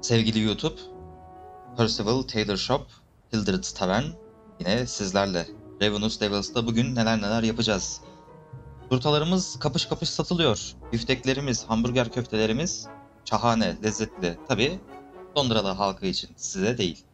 Sevgili YouTube, Percival Taylor Shop, Hildred Tavern yine sizlerle. Ravenous Devils'ta bugün neler neler yapacağız. Turtalarımız kapış kapış satılıyor. Büfteklerimiz, hamburger köftelerimiz şahane, lezzetli. Tabi Londra'da halkı için, size değil.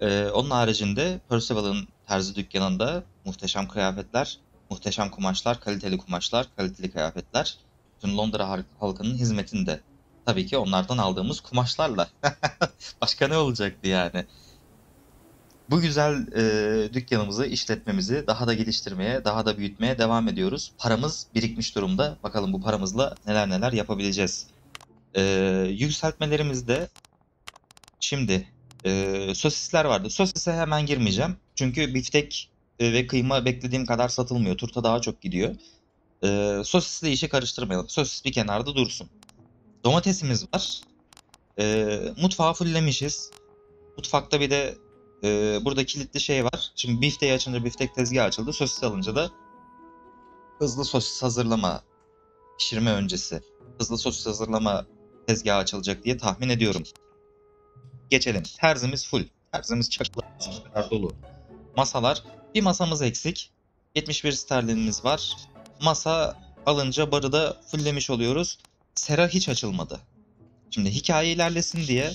Ee, onun haricinde Percival'ın terzi dükkanında muhteşem kıyafetler, muhteşem kumaşlar, kaliteli kumaşlar, kaliteli kıyafetler. Tüm Londra halkının hizmetinde. Tabii ki onlardan aldığımız kumaşlarla. Başka ne olacaktı yani? Bu güzel e, dükkanımızı, işletmemizi daha da geliştirmeye, daha da büyütmeye devam ediyoruz. Paramız birikmiş durumda. Bakalım bu paramızla neler neler yapabileceğiz. E, yükseltmelerimizde şimdi e, sosisler vardı. Sosise hemen girmeyeceğim. Çünkü biftek e, ve kıyma beklediğim kadar satılmıyor. Turta daha çok gidiyor. E, sosisle işi karıştırmayalım. Sosis bir kenarda dursun. Domatesimiz var. E, mutfağı fulllemişiz. Mutfakta bir de e, burada kilitli şey var. Şimdi bifteyi açınca biftek tezgahı açıldı. Sosis alınca da hızlı sosis hazırlama pişirme öncesi. Hızlı sosis hazırlama tezgahı açılacak diye tahmin ediyorum. Geçelim. Terzimiz full. Terzimiz çakılı. kadar dolu. Masalar. Bir masamız eksik. 71 sterlinimiz var. Masa alınca barı da fulllemiş oluyoruz. Sera hiç açılmadı. Şimdi hikaye ilerlesin diye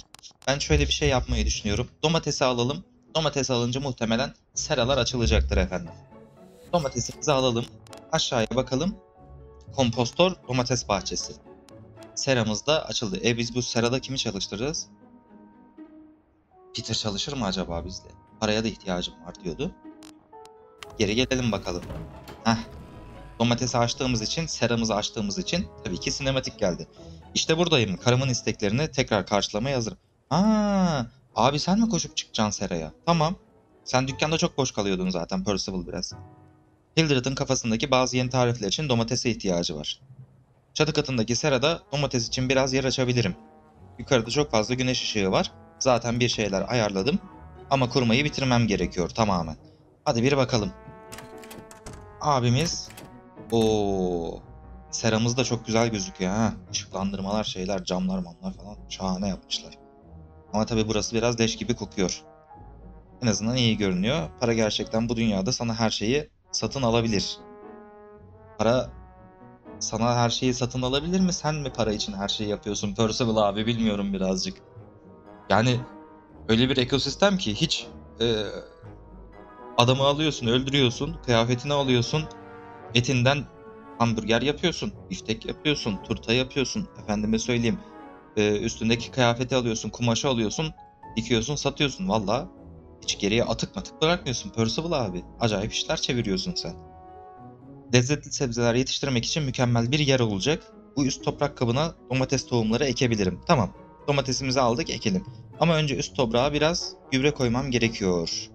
ben şöyle bir şey yapmayı düşünüyorum. Domatesi alalım. Domatesi alınca muhtemelen seralar açılacaktır efendim. Domatesimizi alalım. Aşağıya bakalım. Kompostor domates bahçesi. Seramız da açıldı. E biz bu serada kimi çalıştırırız? Peter çalışır mı acaba bizle? Paraya da ihtiyacım var diyordu. Geri gelelim bakalım. Heh. Domatesi açtığımız için, seramızı açtığımız için tabii ki sinematik geldi. İşte buradayım. Karımın isteklerini tekrar karşılamaya hazırım. Aa, abi sen mi koşup çıkacaksın seraya? Tamam. Sen dükkanda çok boş kalıyordun zaten Percival biraz. Hildred'ın kafasındaki bazı yeni tarifler için domatese ihtiyacı var. Çatı katındaki serada domates için biraz yer açabilirim. Yukarıda çok fazla güneş ışığı var. Zaten bir şeyler ayarladım. Ama kurmayı bitirmem gerekiyor tamamen. Hadi bir bakalım. Abimiz... Oo, Seramız da çok güzel gözüküyor ha. Işıklandırmalar, şeyler, camlar, mamlar falan şahane yapmışlar. Ama tabii burası biraz leş gibi kokuyor. En azından iyi görünüyor. Para gerçekten bu dünyada sana her şeyi satın alabilir. Para sana her şeyi satın alabilir mi? Sen mi para için her şeyi yapıyorsun? Percival abi bilmiyorum birazcık. Yani öyle bir ekosistem ki hiç e, adamı alıyorsun, öldürüyorsun, kıyafetini alıyorsun, etinden hamburger yapıyorsun, biftek yapıyorsun, turta yapıyorsun. Efendime söyleyeyim. e, üstündeki kıyafeti alıyorsun, kumaşı alıyorsun, dikiyorsun, satıyorsun. Valla hiç geriye atık matık bırakmıyorsun Percival abi. Acayip işler çeviriyorsun sen. Lezzetli sebzeler yetiştirmek için mükemmel bir yer olacak. Bu üst toprak kabına domates tohumları ekebilirim. Tamam. Domatesimizi aldık, ekelim. Ama önce üst toprağa biraz gübre koymam gerekiyor.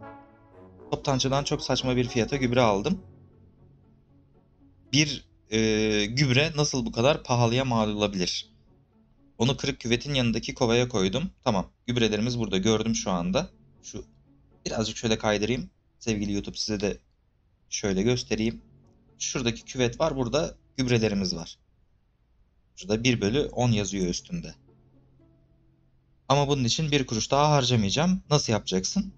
Toptancıdan çok saçma bir fiyata gübre aldım. Bir e, gübre nasıl bu kadar pahalıya mal olabilir? Onu kırık küvetin yanındaki kovaya koydum. Tamam. Gübrelerimiz burada. Gördüm şu anda. Şu birazcık şöyle kaydırayım. Sevgili YouTube size de şöyle göstereyim. Şuradaki küvet var. Burada gübrelerimiz var. Şurada 1 bölü 10 yazıyor üstünde. Ama bunun için bir kuruş daha harcamayacağım. Nasıl yapacaksın?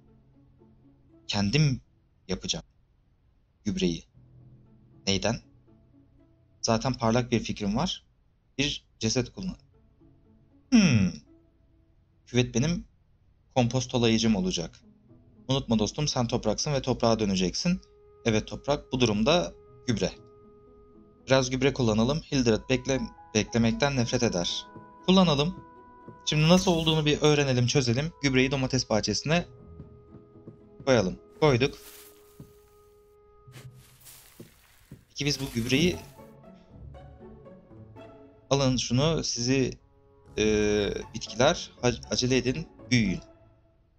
Kendim yapacağım. Gübreyi. Neyden? Zaten parlak bir fikrim var. Bir ceset kullan. Hmm. Küvet benim kompostolayıcım olacak. Unutma dostum sen topraksın ve toprağa döneceksin. Evet toprak bu durumda gübre. Biraz gübre kullanalım. Hildred bekle beklemekten nefret eder. Kullanalım. Şimdi nasıl olduğunu bir öğrenelim, çözelim. Gübreyi domates bahçesine koyalım. Koyduk. Peki biz bu gübreyi alın şunu sizi e, bitkiler ac- acele edin büyüyün.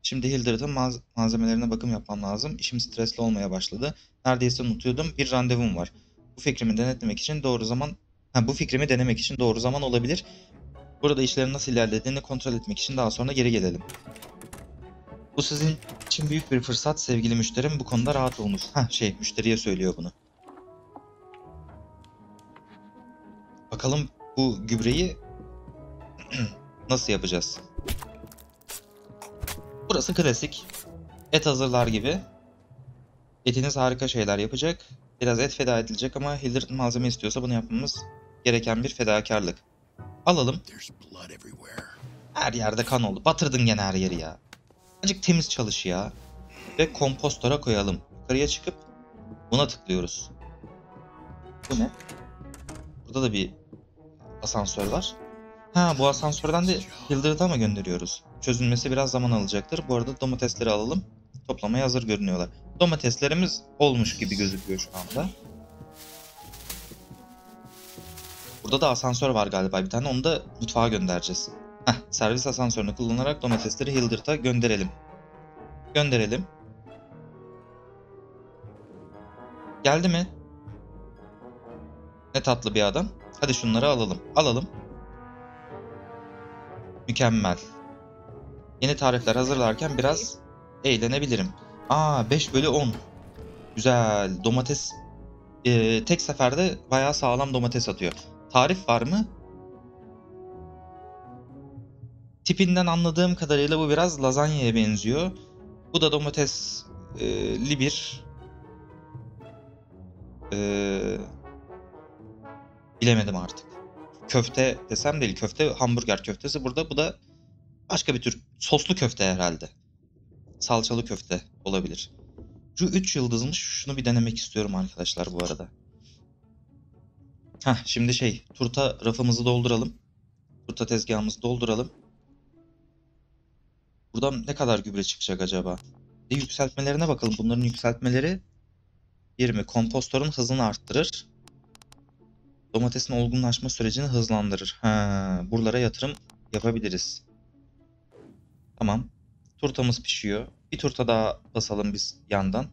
Şimdi Hildred'ın maz- malzemelerine bakım yapmam lazım. İşim stresli olmaya başladı. Neredeyse unutuyordum. Bir randevum var. Bu fikrimi denetlemek için doğru zaman ha, bu fikrimi denemek için doğru zaman olabilir. Burada işlerin nasıl ilerlediğini kontrol etmek için daha sonra geri gelelim. Bu sizin için büyük bir fırsat sevgili müşterim. Bu konuda rahat olunuz. Ha şey müşteriye söylüyor bunu. Bakalım bu gübreyi nasıl yapacağız? Burası klasik. Et hazırlar gibi. Etiniz harika şeyler yapacak. Biraz et feda edilecek ama Hildred malzeme istiyorsa bunu yapmamız gereken bir fedakarlık. Alalım. Her yerde kan oldu. Batırdın gene her yeri ya. Azıcık temiz çalış ya. Ve kompostora koyalım. Yukarıya çıkıp buna tıklıyoruz. Bu ne? Burada da bir asansör var. Ha bu asansörden de Hildred'a mı gönderiyoruz? Çözülmesi biraz zaman alacaktır. Bu arada domatesleri alalım. Toplamaya hazır görünüyorlar. Domateslerimiz olmuş gibi gözüküyor şu anda. Burada da asansör var galiba bir tane. Onu da mutfağa göndereceğiz. Heh, servis asansörünü kullanarak domatesleri Hildred'a gönderelim. Gönderelim. Geldi mi? Ne tatlı bir adam. Hadi şunları alalım. Alalım. Mükemmel. Yeni tarifler hazırlarken biraz eğlenebilirim. Aa 5 bölü 10. Güzel. Domates ee, tek seferde bayağı sağlam domates atıyor. Tarif var mı? Tipinden anladığım kadarıyla bu biraz lazanyaya benziyor. Bu da domatesli bir ee, bilemedim artık. Köfte desem değil. Köfte hamburger köftesi burada. Bu da başka bir tür soslu köfte herhalde. Salçalı köfte olabilir. Şu 3 yıldızmış. Şunu bir denemek istiyorum arkadaşlar bu arada. Heh, şimdi şey turta rafımızı dolduralım. Turta tezgahımızı dolduralım. Buradan ne kadar gübre çıkacak acaba? Bir yükseltmelerine bakalım. Bunların yükseltmeleri 20. Kompostörün hızını arttırır. Domatesin olgunlaşma sürecini hızlandırır. Ha, buralara yatırım yapabiliriz. Tamam. Turtamız pişiyor. Bir turta daha basalım biz yandan.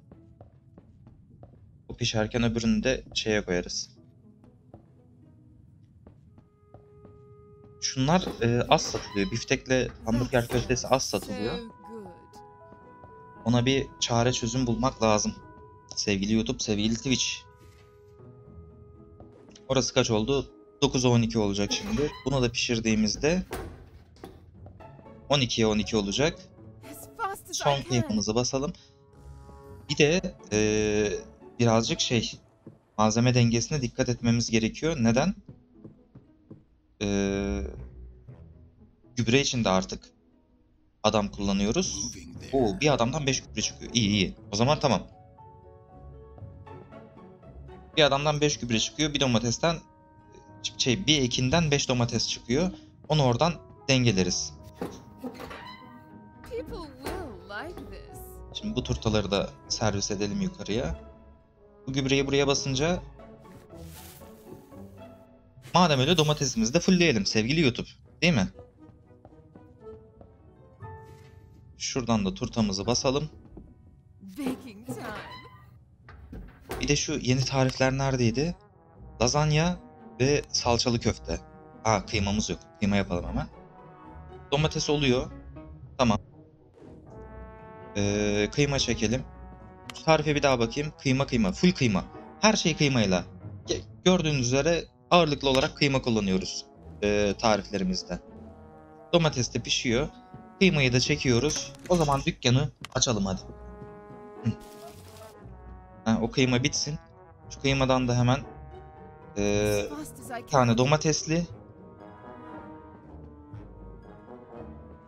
O pişerken öbürünü de şeye koyarız. Şunlar e, az satılıyor. Biftekle hamburger köftesi az satılıyor. Ona bir çare çözüm bulmak lazım. Sevgili YouTube, sevgili Twitch. Orası kaç oldu? 9'a 12 olacak şimdi. Bunu da pişirdiğimizde 12'ye 12 olacak. Son kıyımımızı basalım. Bir de eee, birazcık şey malzeme dengesine dikkat etmemiz gerekiyor. Neden? Eee, gübre için de artık adam kullanıyoruz. Oo, bir adamdan 5 gübre çıkıyor. İyi iyi. O zaman tamam. Bir adamdan 5 gübre çıkıyor. Bir domatesten şey bir ekinden 5 domates çıkıyor. Onu oradan dengeleriz. Şimdi bu turtaları da servis edelim yukarıya. Bu gübreyi buraya basınca madem öyle domatesimizi de fullleyelim sevgili YouTube. Değil mi? Şuradan da turtamızı basalım. Bir de şu yeni tarifler neredeydi? Lazanya ve salçalı köfte. Aa kıymamız yok. Kıyma yapalım hemen. Domates oluyor. Tamam. Ee, kıyma çekelim. Şu tarife bir daha bakayım. Kıyma kıyma. Full kıyma. Her şey kıymayla. Gördüğünüz üzere ağırlıklı olarak kıyma kullanıyoruz ee, tariflerimizde. Domates de pişiyor. Kıymayı da çekiyoruz. O zaman dükkanı açalım hadi. Hı. Ha, o kıyma bitsin. Şu kıymadan da hemen I bir tane domatesli.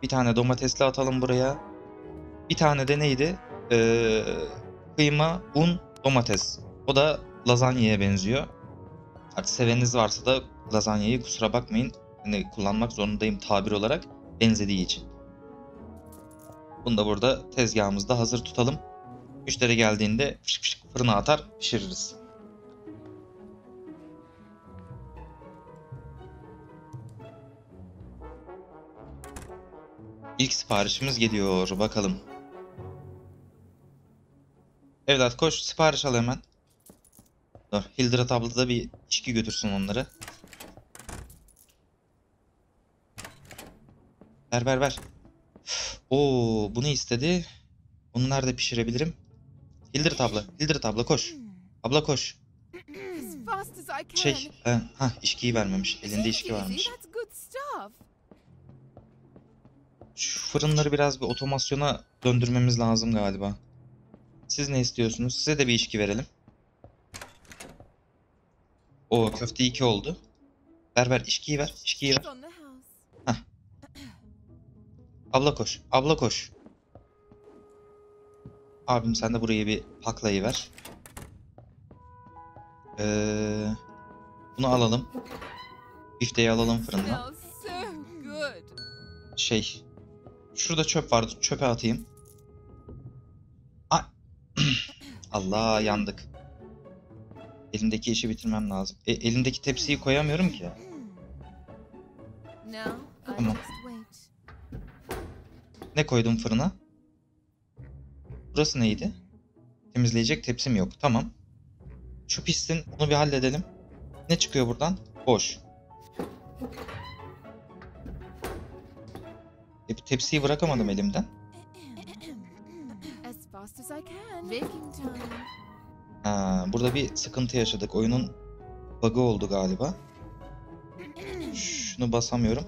Bir tane domatesli atalım buraya. Bir tane de neydi? Ee, kıyma, un, domates. O da lazanyaya benziyor. Artık seveniniz varsa da lazanyayı kusura bakmayın. Hani kullanmak zorundayım tabir olarak benzediği için. Bunu da burada tezgahımızda hazır tutalım. Müşteri geldiğinde fışık fışık fırına atar pişiririz. İlk siparişimiz geliyor. Bakalım. Evlat koş sipariş al hemen. Dur. Hildred abla bir içki götürsün onları. Ver ver ver. Oo, bunu istedi. Bunu nerede pişirebilirim? Hildred abla. Hildred abla koş. Abla koş. Şey, ha, ha içkiyi vermemiş. Elinde Easy, içki varmış. Şu fırınları biraz bir otomasyona döndürmemiz lazım galiba. Siz ne istiyorsunuz? Size de bir içki verelim. O köfte 2 oldu. Ver ver içkiyi ver. içkiyi ver. House. Abla koş. Abla koş. Abim sen de burayı bir paklayıver. Ee, bunu alalım. Bifteyi alalım fırından. Şey. Şurada çöp vardı. Çöpe atayım. Ay. Allah yandık. Elimdeki işi bitirmem lazım. E, elimdeki tepsiyi koyamıyorum ki. Tamam. Ne koydum fırına? Burası neydi? Temizleyecek tepsim yok. Tamam. Şu pistin onu bir halledelim. Ne çıkıyor buradan? Boş. E tepsiyi bırakamadım elimden. Ha, burada bir sıkıntı yaşadık. Oyunun bug'ı oldu galiba. Şunu basamıyorum.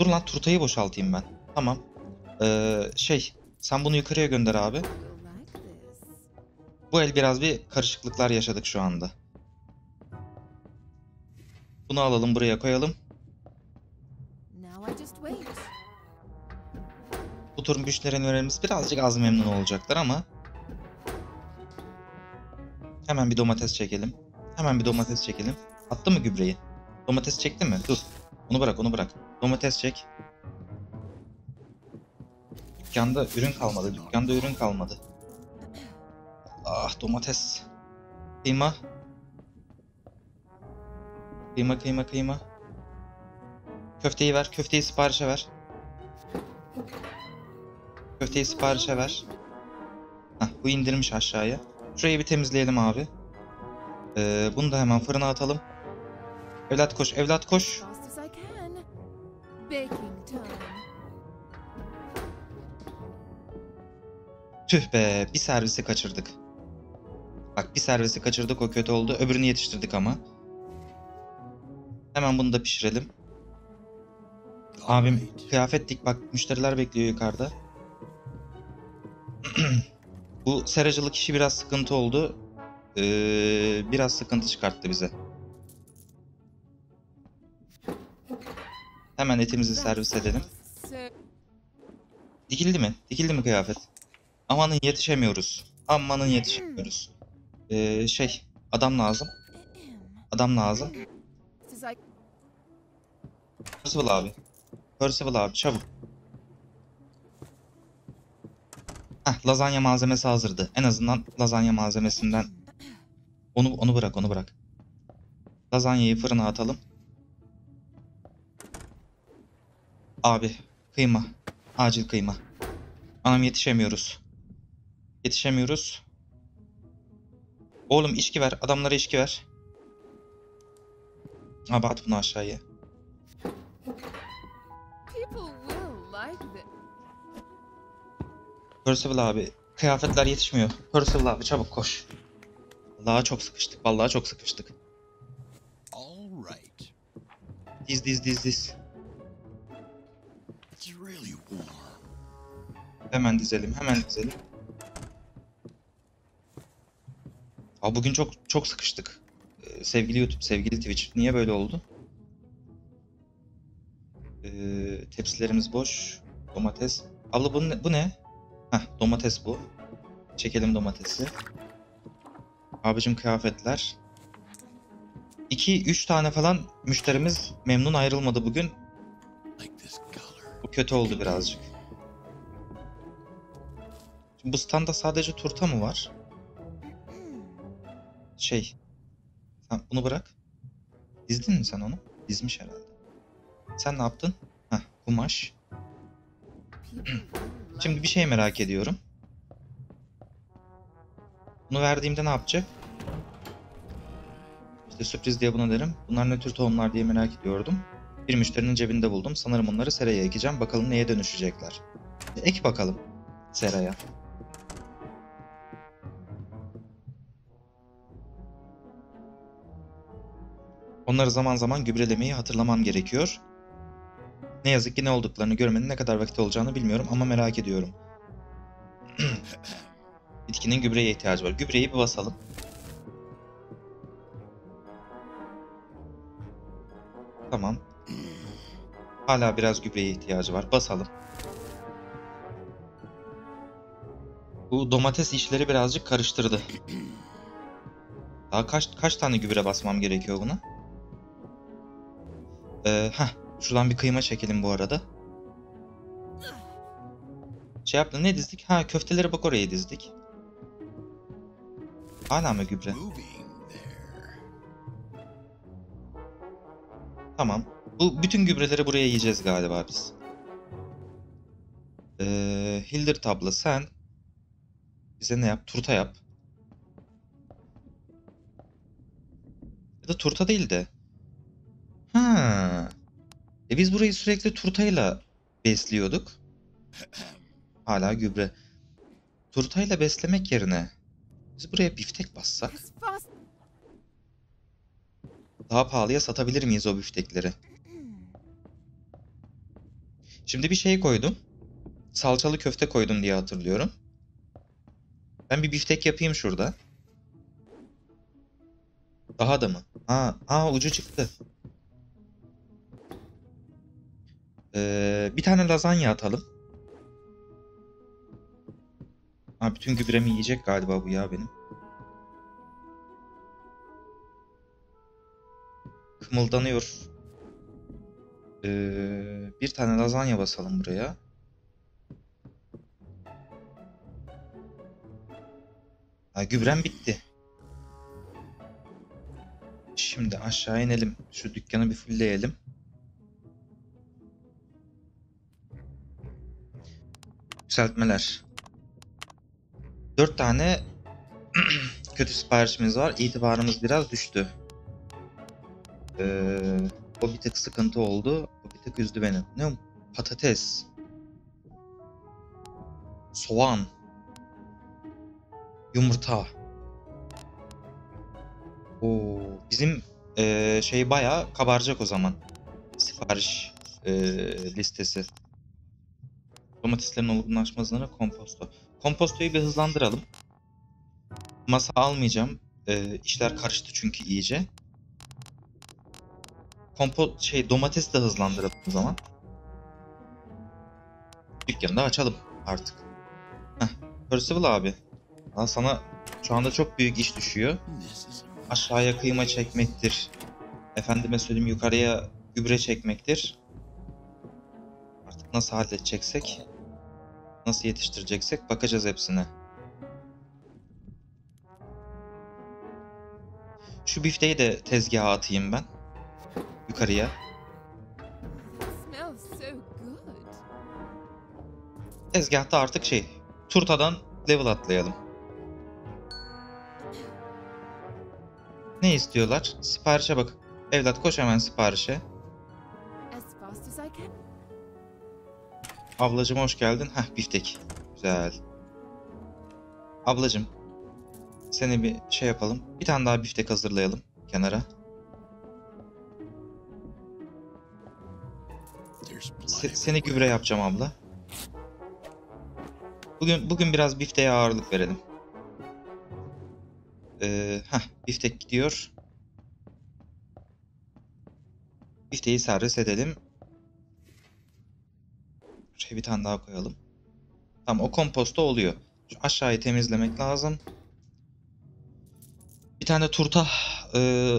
Dur lan turtayı boşaltayım ben. Tamam. Ee, şey sen bunu yukarıya gönder abi. Bu el biraz bir karışıklıklar yaşadık şu anda. Bunu alalım buraya koyalım. Bu tur müşterilerimiz birazcık az memnun olacaklar ama hemen bir domates çekelim. Hemen bir domates çekelim. Attı mı gübreyi? Domates çekti mi? Dur. Onu bırak, onu bırak. Domates çek. Dükkanda ürün kalmadı. Dükkanda ürün kalmadı. Ah domates. Kıyma. Kıyma, kıyma, kıyma. Köfteyi ver. Köfteyi siparişe ver. Köfteyi siparişe ver. Hah, bu indirmiş aşağıya. Şurayı bir temizleyelim abi. Ee, bunu da hemen fırına atalım. Evlat koş, evlat koş. Tüh be, bir servisi kaçırdık. Bak bir servisi kaçırdık, o kötü oldu. Öbürünü yetiştirdik ama. Hemen bunu da pişirelim. Abim kıyafet dik bak müşteriler bekliyor yukarıda. Bu seracılık işi biraz sıkıntı oldu. Ee, biraz sıkıntı çıkarttı bize. Hemen etimizi servis edelim. Dikildi mi? Dikildi mi kıyafet? Amanın yetişemiyoruz. Amanın yetişemiyoruz. Ee, şey adam lazım. Adam lazım. Percival abi. Percival abi çabuk. Heh, lazanya malzemesi hazırdı. En azından lazanya malzemesinden onu onu bırak, onu bırak. Lazanyayı fırına atalım. Abi, kıyma. Acil kıyma. Anam yetişemiyoruz. Yetişemiyoruz. Oğlum içki ver. Adamlara içki ver. Abi at bunu aşağıya. Percival abi kıyafetler yetişmiyor. Percival abi çabuk koş. Vallahi çok sıkıştık. Vallahi çok sıkıştık. All right. Diz diz diz diz. Hemen dizelim. Hemen dizelim. Abi bugün çok çok sıkıştık. Ee, sevgili YouTube, sevgili Twitch. Niye böyle oldu? Ee, tepsilerimiz boş. Domates. Abla bu ne? Bu ne? Heh, domates bu. Çekelim domatesi. Abicim kıyafetler. 2-3 tane falan müşterimiz memnun ayrılmadı bugün. Bu kötü oldu birazcık. Şimdi bu standa sadece turta mı var? Şey. Sen bunu bırak. Dizdin mi sen onu? Dizmiş herhalde. Sen ne yaptın? Heh, kumaş. Şimdi bir şey merak ediyorum. Bunu verdiğimde ne yapacak? İşte sürpriz diye buna derim. Bunlar ne tür tohumlar diye merak ediyordum. Bir müşterinin cebinde buldum. Sanırım onları seraya ekeceğim. Bakalım neye dönüşecekler. Ek bakalım seraya. Onları zaman zaman gübrelemeyi hatırlamam gerekiyor. Ne yazık ki ne olduklarını görmenin ne kadar vakit olacağını bilmiyorum ama merak ediyorum. Bitkinin gübreye ihtiyacı var. Gübreyi bir basalım. Tamam. Hala biraz gübreye ihtiyacı var. Basalım. Bu domates işleri birazcık karıştırdı. Daha kaç kaç tane gübre basmam gerekiyor buna? Ee, heh, şuradan bir kıyma çekelim bu arada. Şey yaptım ne dizdik? Ha köfteleri bak oraya dizdik. Hala mı gübre? Tamam. Bu bütün gübreleri buraya yiyeceğiz galiba biz. Ee, Hildir tabla sen bize ne yap? Turta yap. Ya da turta değil de. Ha. E biz burayı sürekli turtayla besliyorduk. Hala gübre. Turtayla beslemek yerine biz buraya biftek bassak daha pahalıya satabilir miyiz o biftekleri? Şimdi bir şey koydum. Salçalı köfte koydum diye hatırlıyorum. Ben bir biftek yapayım şurada. Daha da mı? Aa, aa ucu çıktı. Ee, bir tane lazanya atalım. Aa, bütün gübremi yiyecek galiba bu ya benim. Kımıldanıyor. Ee, bir tane lazanya basalım buraya. Ha, gübrem bitti. Şimdi aşağı inelim. Şu dükkanı bir fullleyelim. Yükseltmeler. 4 tane kötü siparişimiz var. İtibarımız biraz düştü. Ee, o bir tık sıkıntı oldu. O bir tık üzdü beni. Ne? Patates. Soğan. Yumurta. Oo, bizim eee, şey bayağı kabaracak o zaman. Sipariş eee, listesi. Domateslerin olgunlaşmasına komposto. Kompostoyu bir hızlandıralım. Masa almayacağım. Eee işler karıştı çünkü iyice. Kompo şey domates de hızlandıralım o zaman. Dükkanı da açalım artık. Heh, Percival abi. Lan sana şu anda çok büyük iş düşüyor. Aşağıya kıyma çekmektir. Efendime söyleyeyim yukarıya gübre çekmektir. Artık nasıl halledeceksek, nasıl yetiştireceksek bakacağız hepsine. Şu bifteyi de tezgaha atayım ben. Yukarıya. Tezgahta artık şey, turtadan level atlayalım. Ne istiyorlar? Siparişe bak. Evlat koş hemen siparişe. Ablacım hoş geldin. Heh biftek. Güzel. Ablacım. Seni bir şey yapalım. Bir tane daha biftek hazırlayalım kenara. Se- seni gübre yapacağım abla. Bugün bugün biraz bifteğe ağırlık verelim. Ee, heh, biftek gidiyor. Bifteği servis edelim. Şey bir tane daha koyalım. Tamam o komposto oluyor. Şu aşağıyı temizlemek lazım. Bir tane turta e,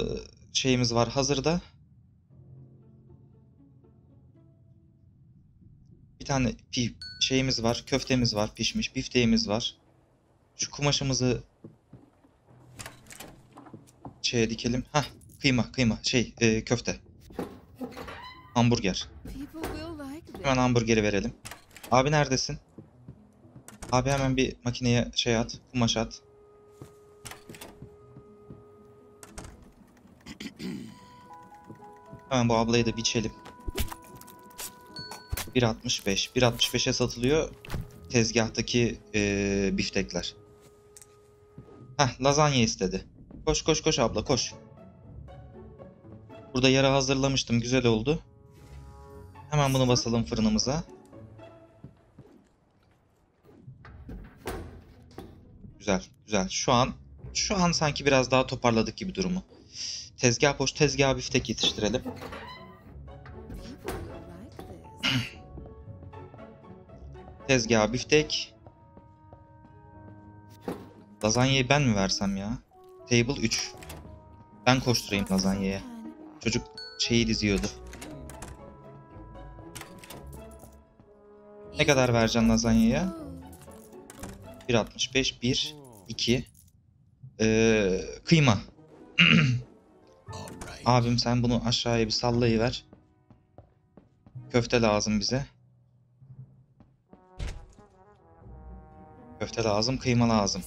şeyimiz var hazırda. Bir tane pi şeyimiz var, köftemiz var, pişmiş bifteğimiz var. Şu kumaşımızı şeye dikelim. Hah, kıyma, kıyma, şey, e, köfte. Hamburger. Hemen hamburgeri verelim. Abi neredesin? Abi hemen bir makineye şey at, kumaş at. Hemen bu ablayı da biçelim. 1.65. 1.65'e satılıyor tezgahtaki eee, biftekler. Heh, lazanya istedi. Koş koş koş abla koş. Burada yara hazırlamıştım. Güzel oldu. Hemen bunu basalım fırınımıza. Güzel, güzel. Şu an şu an sanki biraz daha toparladık gibi durumu. Tezgah boş, tezgah biftek yetiştirelim. Tezgah biftek. Lazanyayı ben mi versem ya? Table 3. Ben koşturayım lazanyaya. Çocuk şeyi diziyordu. Ne kadar vereceksin lazanyaya? 1.65, 1, 2. Ee, kıyma. Abim sen bunu aşağıya bir sallayıver. Köfte lazım bize. Köfte lazım, kıyma lazım.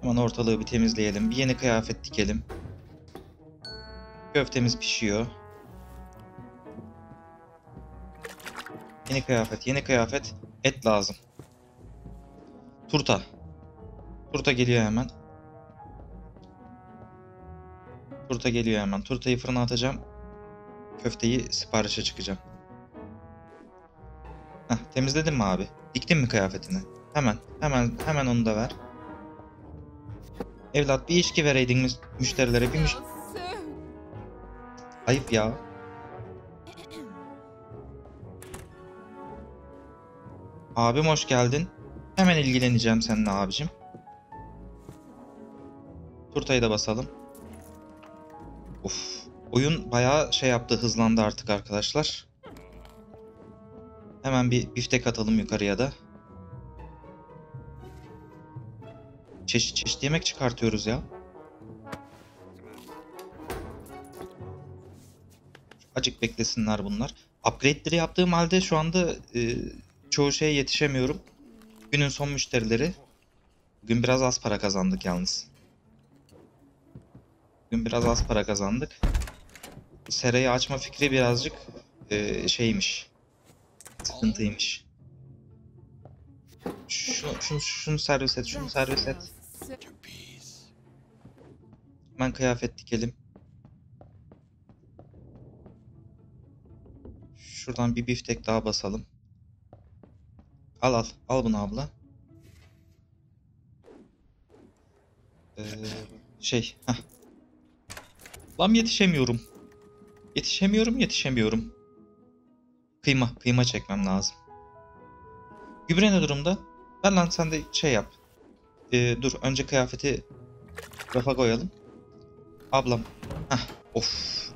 Hemen ortalığı bir temizleyelim. Bir yeni kıyafet dikelim. Köftemiz pişiyor. Yeni kıyafet, yeni kıyafet. Et lazım. Turta. Turta geliyor hemen. Turta geliyor hemen. Turtayı fırına atacağım. Köfteyi siparişe çıkacağım. Heh, temizledin mi abi? Diktin mi kıyafetini? Hemen, hemen, hemen onu da ver. Evlat bir içki vereydin mü- müşterilere bir müş... Ayıp ya. Abim hoş geldin. Hemen ilgileneceğim seninle abicim. Turtayı da basalım. Uf. Oyun bayağı şey yaptı, hızlandı artık arkadaşlar. Hemen bir biftek atalım yukarıya da. Çeşit çeşit yemek çıkartıyoruz ya. Acık beklesinler bunlar. Upgrade'leri yaptığım halde şu anda e, çoğu şeye yetişemiyorum. Günün son müşterileri. Bugün biraz az para kazandık yalnız. Bugün biraz az para kazandık. Serayı açma fikri birazcık e, şeymiş. Sıkıntıymış. Şunu, şunu, şunu servis et, şunu servis et. Hemen kıyafet dikelim. Şuradan bir biftek daha basalım. Al al. Al bunu abla. Ee, şey. Heh. Lan yetişemiyorum. Yetişemiyorum yetişemiyorum. Kıyma. Kıyma çekmem lazım. Gübre ne durumda? Ver lan sen de şey yap. Ee, dur önce kıyafeti rafa koyalım. Ablam. Heh, of.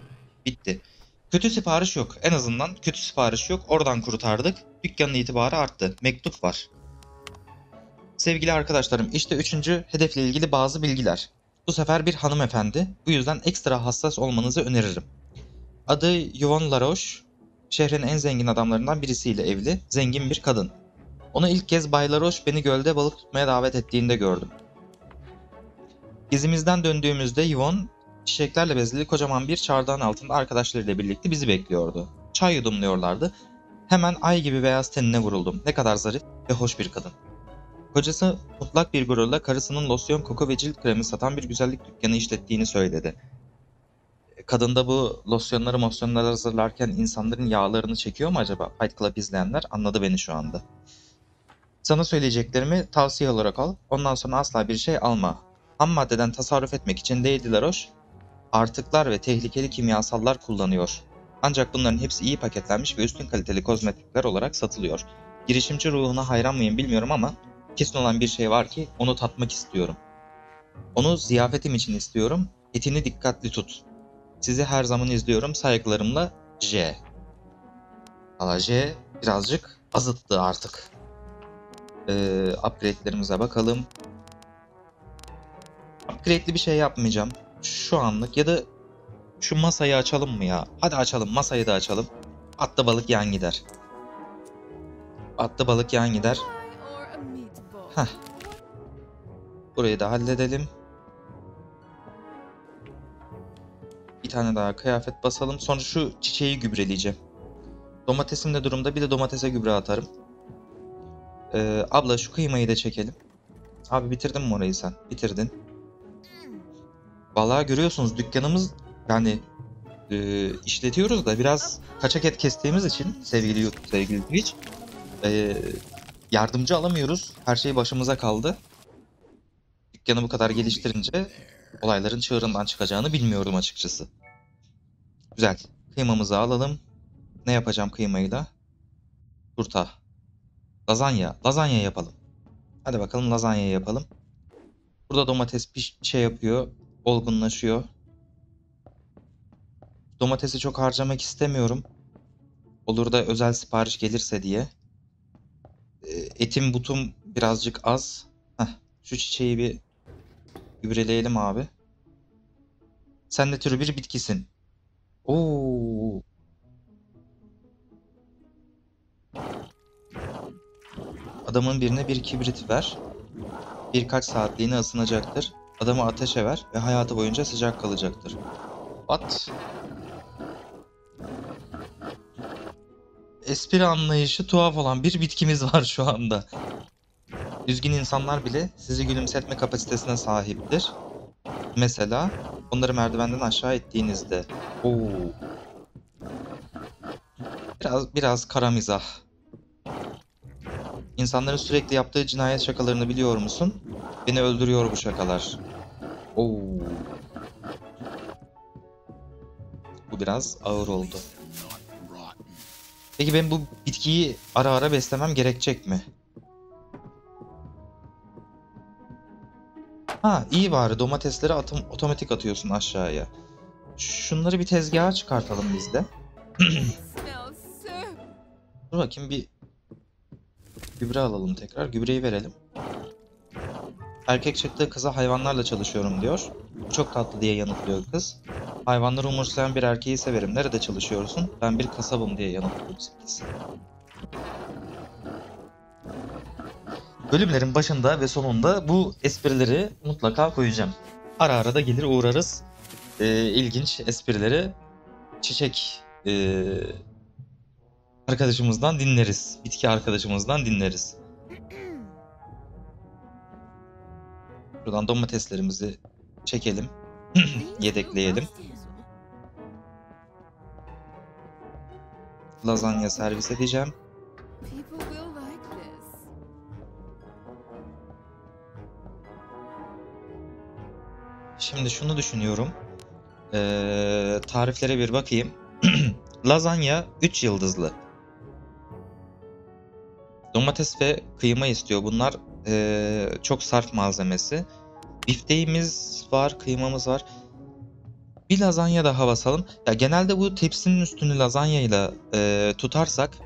Bitti. Kötü sipariş yok. En azından kötü sipariş yok. Oradan kurtardık. Dükkanın itibarı arttı. Mektup var. Sevgili arkadaşlarım, işte üçüncü hedefle ilgili bazı bilgiler. Bu sefer bir hanımefendi. Bu yüzden ekstra hassas olmanızı öneririm. Adı Yvonne Laroche. Şehrin en zengin adamlarından birisiyle evli. Zengin bir kadın. Onu ilk kez Bay Laroche beni gölde balık tutmaya davet ettiğinde gördüm. Gezimizden döndüğümüzde Yvonne çiçeklerle bezeli kocaman bir çardağın altında arkadaşlarıyla birlikte bizi bekliyordu. Çay yudumluyorlardı. Hemen ay gibi beyaz tenine vuruldum. Ne kadar zarif ve hoş bir kadın. Kocası mutlak bir gururla karısının losyon, koku ve cilt kremi satan bir güzellik dükkanı işlettiğini söyledi. Kadın da bu losyonları mosyonları hazırlarken insanların yağlarını çekiyor mu acaba? Fight Club izleyenler anladı beni şu anda. Sana söyleyeceklerimi tavsiye olarak al. Ondan sonra asla bir şey alma. Ham maddeden tasarruf etmek için Lady LaRoche artıklar ve tehlikeli kimyasallar kullanıyor. Ancak bunların hepsi iyi paketlenmiş ve üstün kaliteli kozmetikler olarak satılıyor. Girişimci ruhuna hayran mıyım bilmiyorum ama kesin olan bir şey var ki onu tatmak istiyorum. Onu ziyafetim için istiyorum. Etini dikkatli tut. Sizi her zaman izliyorum. Saygılarımla J. Valla J birazcık azıttı artık. Ee, upgrade'lerimize bakalım. Upgrade'li bir şey yapmayacağım. Şu anlık ya da şu masayı açalım mı ya? Hadi açalım. Masayı da açalım. Atlı balık yan gider. Atlı balık yan gider. Heh. Burayı da halledelim. Bir tane daha kıyafet basalım. Sonra şu çiçeği gübreleyeceğim. Domatesim ne durumda? Bir de domatese gübre atarım. Ee, abla şu kıymayı da çekelim. Abi bitirdin mi orayı sen? Bitirdin. Vallahi görüyorsunuz dükkanımız yani e, işletiyoruz da biraz kaçak et kestiğimiz için sevgili YouTube, sevgili Twitch e, yardımcı alamıyoruz. Her şey başımıza kaldı. Dükkanı bu kadar geliştirince olayların çığırından çıkacağını bilmiyorum açıkçası. Güzel. Kıymamızı alalım. Ne yapacağım kıymayla? Turta. Lazanya. Lazanya yapalım. Hadi bakalım lazanya yapalım. Burada domates bir şey yapıyor. Olgunlaşıyor. Domatesi çok harcamak istemiyorum. Olur da özel sipariş gelirse diye. E, Etim butum birazcık az. Heh, şu çiçeği bir gübreleyelim abi. Sen ne türü bir bitkisin? Oo. Adamın birine bir kibrit ver. Birkaç saatliğine ısınacaktır. Adamı ateşe ver ve hayatı boyunca sıcak kalacaktır. What? Espri anlayışı tuhaf olan bir bitkimiz var şu anda. Düzgün insanlar bile sizi gülümsetme kapasitesine sahiptir. Mesela onları merdivenden aşağı ettiğinizde. Oo. Biraz biraz kara mizah. İnsanların sürekli yaptığı cinayet şakalarını biliyor musun? Beni öldürüyor bu şakalar. Oo. Bu biraz ağır oldu. Peki ben bu bitkiyi ara ara beslemem gerekecek mi? Ha iyi bari domatesleri atım, otomatik atıyorsun aşağıya. Şunları bir tezgaha çıkartalım biz de. Dur bakayım bir gübre alalım tekrar. Gübreyi verelim. Erkek çıktığı kıza hayvanlarla çalışıyorum diyor. Bu çok tatlı diye yanıtlıyor kız. Hayvanları umursayan bir erkeği severim. Nerede çalışıyorsun? Ben bir kasabım diye yanıtlıyor bizimkisi. Bölümlerin başında ve sonunda bu esprileri mutlaka koyacağım. Ara ara da gelir uğrarız. Ee, ilginç esprileri çiçek ee, arkadaşımızdan dinleriz. Bitki arkadaşımızdan dinleriz. Buradan domateslerimizi çekelim. Yedekleyelim. Lazanya servis edeceğim. Şimdi şunu düşünüyorum. Ee, tariflere bir bakayım. Lazanya 3 yıldızlı. Domates ve kıyma istiyor. Bunlar ee, çok sarf malzemesi. Bifteğimiz var, kıymamız var. Bir lazanya daha basalım. Ya genelde bu tepsinin üstünü lazanyayla ee, tutarsak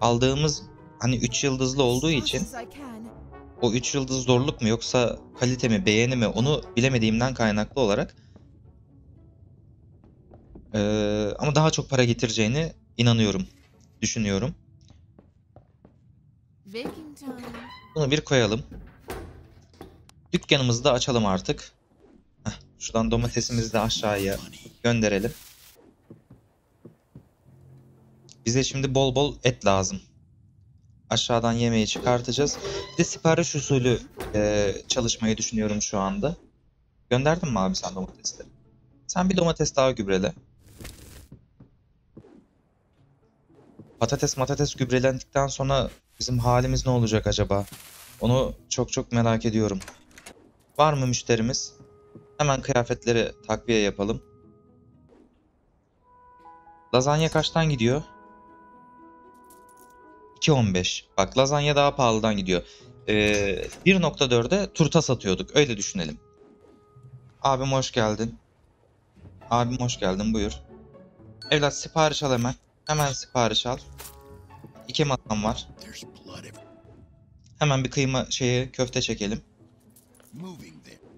aldığımız hani 3 yıldızlı olduğu için o 3 yıldız zorluk mu yoksa kalite mi beğeni mi onu bilemediğimden kaynaklı olarak Eee, ama daha çok para getireceğini inanıyorum, düşünüyorum. Bunu bir koyalım. Dükkanımızı da açalım artık. Heh, şuradan domatesimizi de aşağıya gönderelim. Bize şimdi bol bol et lazım. Aşağıdan yemeği çıkartacağız. Bir de sipariş usulü eee, çalışmayı düşünüyorum şu anda. Gönderdin mi abi sen domatesleri? Sen bir domates daha gübrele. Patates matates gübrelendikten sonra bizim halimiz ne olacak acaba? Onu çok çok merak ediyorum. Var mı müşterimiz? Hemen kıyafetleri takviye yapalım. Lazanya kaçtan gidiyor? 2.15. Bak lazanya daha pahalıdan gidiyor. Ee, 1.4'e turta satıyorduk. Öyle düşünelim. Abim hoş geldin. Abim hoş geldin buyur. Evlat sipariş al hemen. Hemen sipariş al. İki masam var. Hemen bir kıyma şeye köfte çekelim.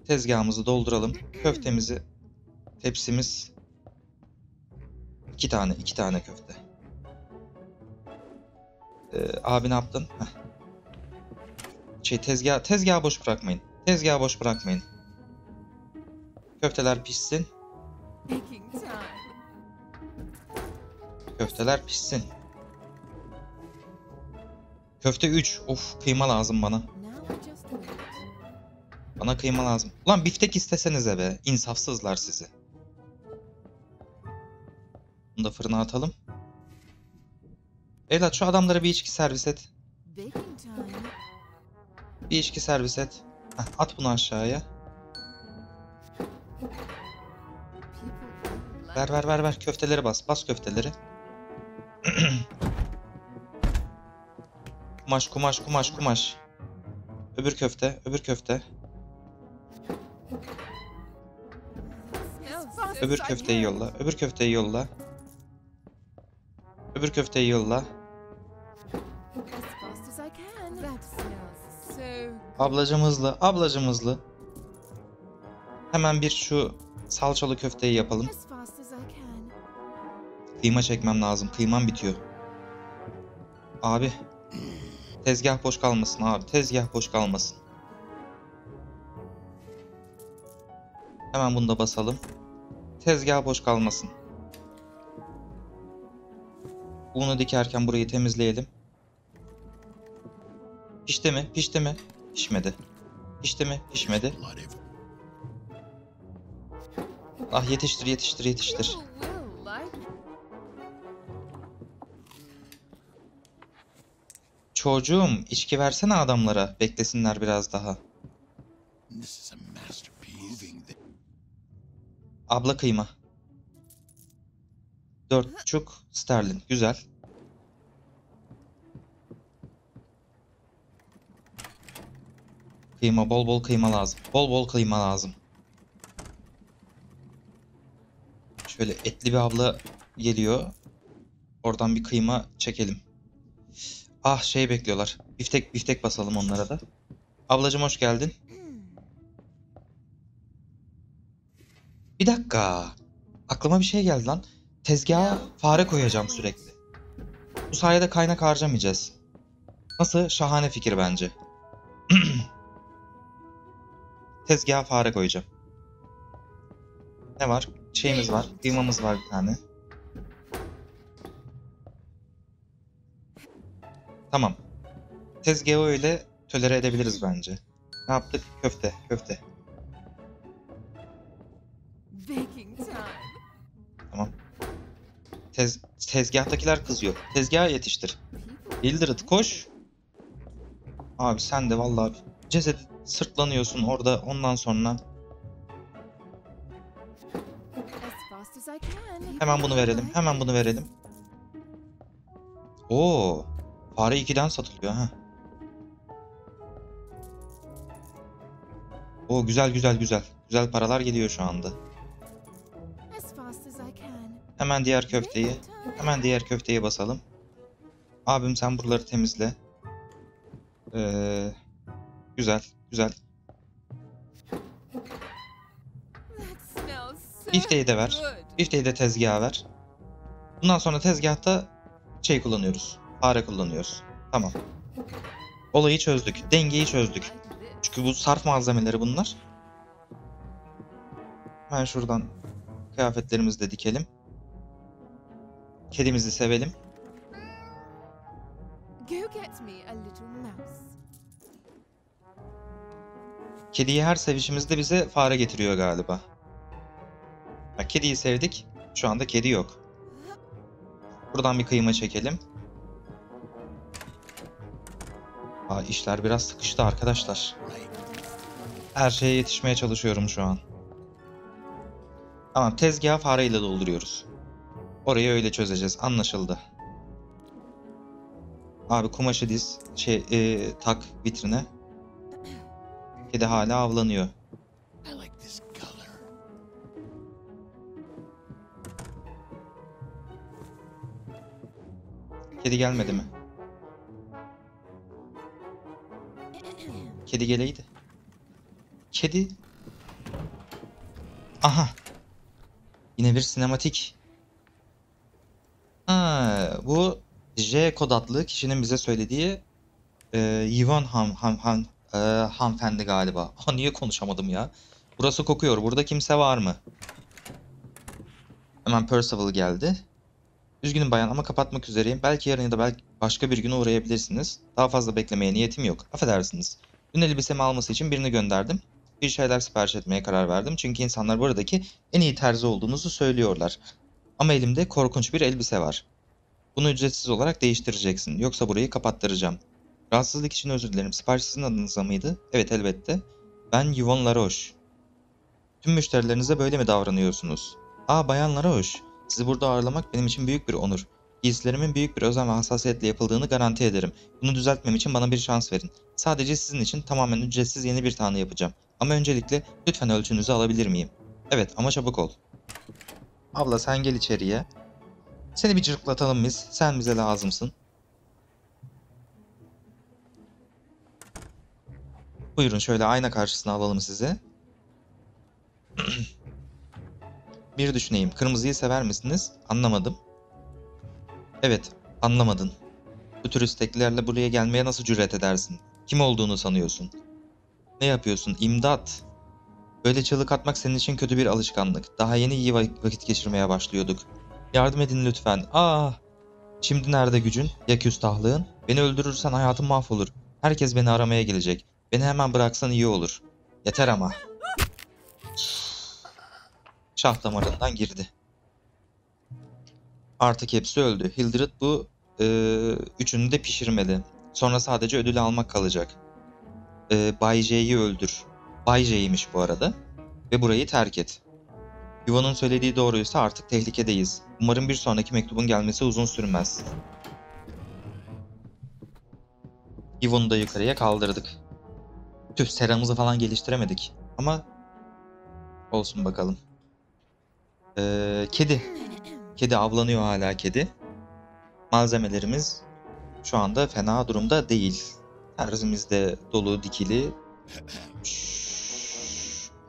Tezgahımızı dolduralım. Köftemizi, tepsimiz. iki tane, iki tane köfte. Ee, abi ne yaptın? Heh. Şey tezgah, tezgahı boş bırakmayın. Tezgahı boş bırakmayın. Köfteler pişsin. Köfteler pişsin. Köfte 3. Of kıyma lazım bana. Bana kıyma lazım. Ulan biftek istesenize be. İnsafsızlar sizi. Bunu da fırına atalım. Evlat şu adamlara bir içki servis et. Bir içki servis et. Heh, at bunu aşağıya. Ver ver ver ver köfteleri bas. Bas köfteleri. kumaş kumaş kumaş kumaş. Öbür köfte öbür köfte. Öbür köfteyi yolla. Öbür köfteyi yolla. Öbür köfteyi yolla. Ablacım hızlı. Ablacım hızlı. Hemen bir şu salçalı köfteyi yapalım. Kıyma çekmem lazım. Kıymam bitiyor. Abi. Tezgah boş kalmasın abi. Tezgah boş kalmasın. Hemen bunu da basalım. Tezgah boş kalmasın. Unu dikerken burayı temizleyelim. Pişti mi? Pişti mi? Pişmedi. Pişti mi? Pişmedi. Ah yetiştir yetiştir yetiştir. Çocuğum içki versene adamlara. Beklesinler biraz daha. Abla kıyma. Dört buçuk sterlin. Güzel. Kıyma bol bol kıyma lazım. Bol bol kıyma lazım. Şöyle etli bir abla geliyor. Oradan bir kıyma çekelim. Ah şey bekliyorlar. Biftek biftek basalım onlara da. Ablacım hoş geldin. Bir dakika. Aklıma bir şey geldi lan. Tezgaha fare koyacağım sürekli. Bu sayede kaynak harcamayacağız. Nasıl? Şahane fikir bence. Tezgaha fare koyacağım. Ne var? Şeyimiz var. Kıymamız var bir tane. Tamam. Tezgahı öyle tolere edebiliriz bence. Ne yaptık? Köfte, köfte. Tez, tezgahtakiler kızıyor. Tezgaha yetiştir. Hildred koş. Abi sen de vallahi cesedi sırtlanıyorsun orada ondan sonra. Hemen bunu verelim. Hemen bunu verelim. Oo, fare 2'den satılıyor ha. Oo güzel güzel güzel. Güzel paralar geliyor şu anda. Hemen diğer köfteyi, hemen diğer köfteye basalım. Abim sen buraları temizle. Ee, güzel, güzel. Bifteyi de ver. Bifteyi de tezgaha ver. Bundan sonra tezgahta şey kullanıyoruz. Fare kullanıyoruz. Tamam. Olayı çözdük. Dengeyi çözdük. Çünkü bu sarf malzemeleri bunlar. Hemen şuradan kıyafetlerimizi de dikelim. Kedimizi sevelim. Kediyi her sevişimizde bize fare getiriyor galiba. Bak kediyi sevdik. Şu anda kedi yok. Buradan bir kıyma çekelim. Aa, işler biraz sıkıştı arkadaşlar. Her şeye yetişmeye çalışıyorum şu an. Tamam tezgahı fareyle dolduruyoruz. Orayı öyle çözeceğiz. Anlaşıldı. Abi kumaşı diz. Şey e, tak vitrine. Kedi hala avlanıyor. Kedi gelmedi mi? Kedi geleydi. Kedi. Aha. Yine bir sinematik. Ha, bu J kod adlı kişinin bize söylediği e, Yvonne ham, ham, ham, e, hanımefendi galiba. Ha, niye konuşamadım ya? Burası kokuyor. Burada kimse var mı? Hemen Percival geldi. Üzgünüm bayan ama kapatmak üzereyim. Belki yarın ya da belki başka bir gün uğrayabilirsiniz. Daha fazla beklemeye niyetim yok. Affedersiniz. Dün elbisemi alması için birini gönderdim. Bir şeyler sipariş etmeye karar verdim. Çünkü insanlar buradaki en iyi terzi olduğunuzu söylüyorlar. Ama elimde korkunç bir elbise var. Bunu ücretsiz olarak değiştireceksin. Yoksa burayı kapattıracağım. Rahatsızlık için özür dilerim. Sipariş sizin adınıza mıydı? Evet elbette. Ben Yvonne Laroche. Tüm müşterilerinize böyle mi davranıyorsunuz? Aa Bayan Laroche. Sizi burada ağırlamak benim için büyük bir onur. Giysilerimin büyük bir özen ve hassasiyetle yapıldığını garanti ederim. Bunu düzeltmem için bana bir şans verin. Sadece sizin için tamamen ücretsiz yeni bir tane yapacağım. Ama öncelikle lütfen ölçünüzü alabilir miyim? Evet ama çabuk ol. Abla sen gel içeriye. Seni bir cırklatalım biz. Sen bize lazımsın. Buyurun şöyle ayna karşısına alalım sizi. bir düşüneyim. Kırmızıyı sever misiniz? Anlamadım. Evet, anlamadın. Bu tür isteklerle buraya gelmeye nasıl cüret edersin? Kim olduğunu sanıyorsun? Ne yapıyorsun? İmdat! Böyle çığlık atmak senin için kötü bir alışkanlık. Daha yeni iyi va- vakit geçirmeye başlıyorduk. Yardım edin lütfen. Ah! Şimdi nerede gücün? Ya küstahlığın? Beni öldürürsen hayatım mahvolur. Herkes beni aramaya gelecek. Beni hemen bıraksan iyi olur. Yeter ama. Şah damarından girdi. Artık hepsi öldü. Hildred bu e, üçünü de pişirmeli. Sonra sadece ödülü almak kalacak. E, Bay J'yi öldür. Bay J'ymiş bu arada. Ve burayı terk et. Yuvanın söylediği doğruysa artık tehlikedeyiz. Umarım bir sonraki mektubun gelmesi uzun sürmez. Yvonne'u da yukarıya kaldırdık. Tüh seramızı falan geliştiremedik. Ama olsun bakalım. Ee, kedi. Kedi avlanıyor hala kedi. Malzemelerimiz şu anda fena durumda değil. Terzimiz de dolu dikili.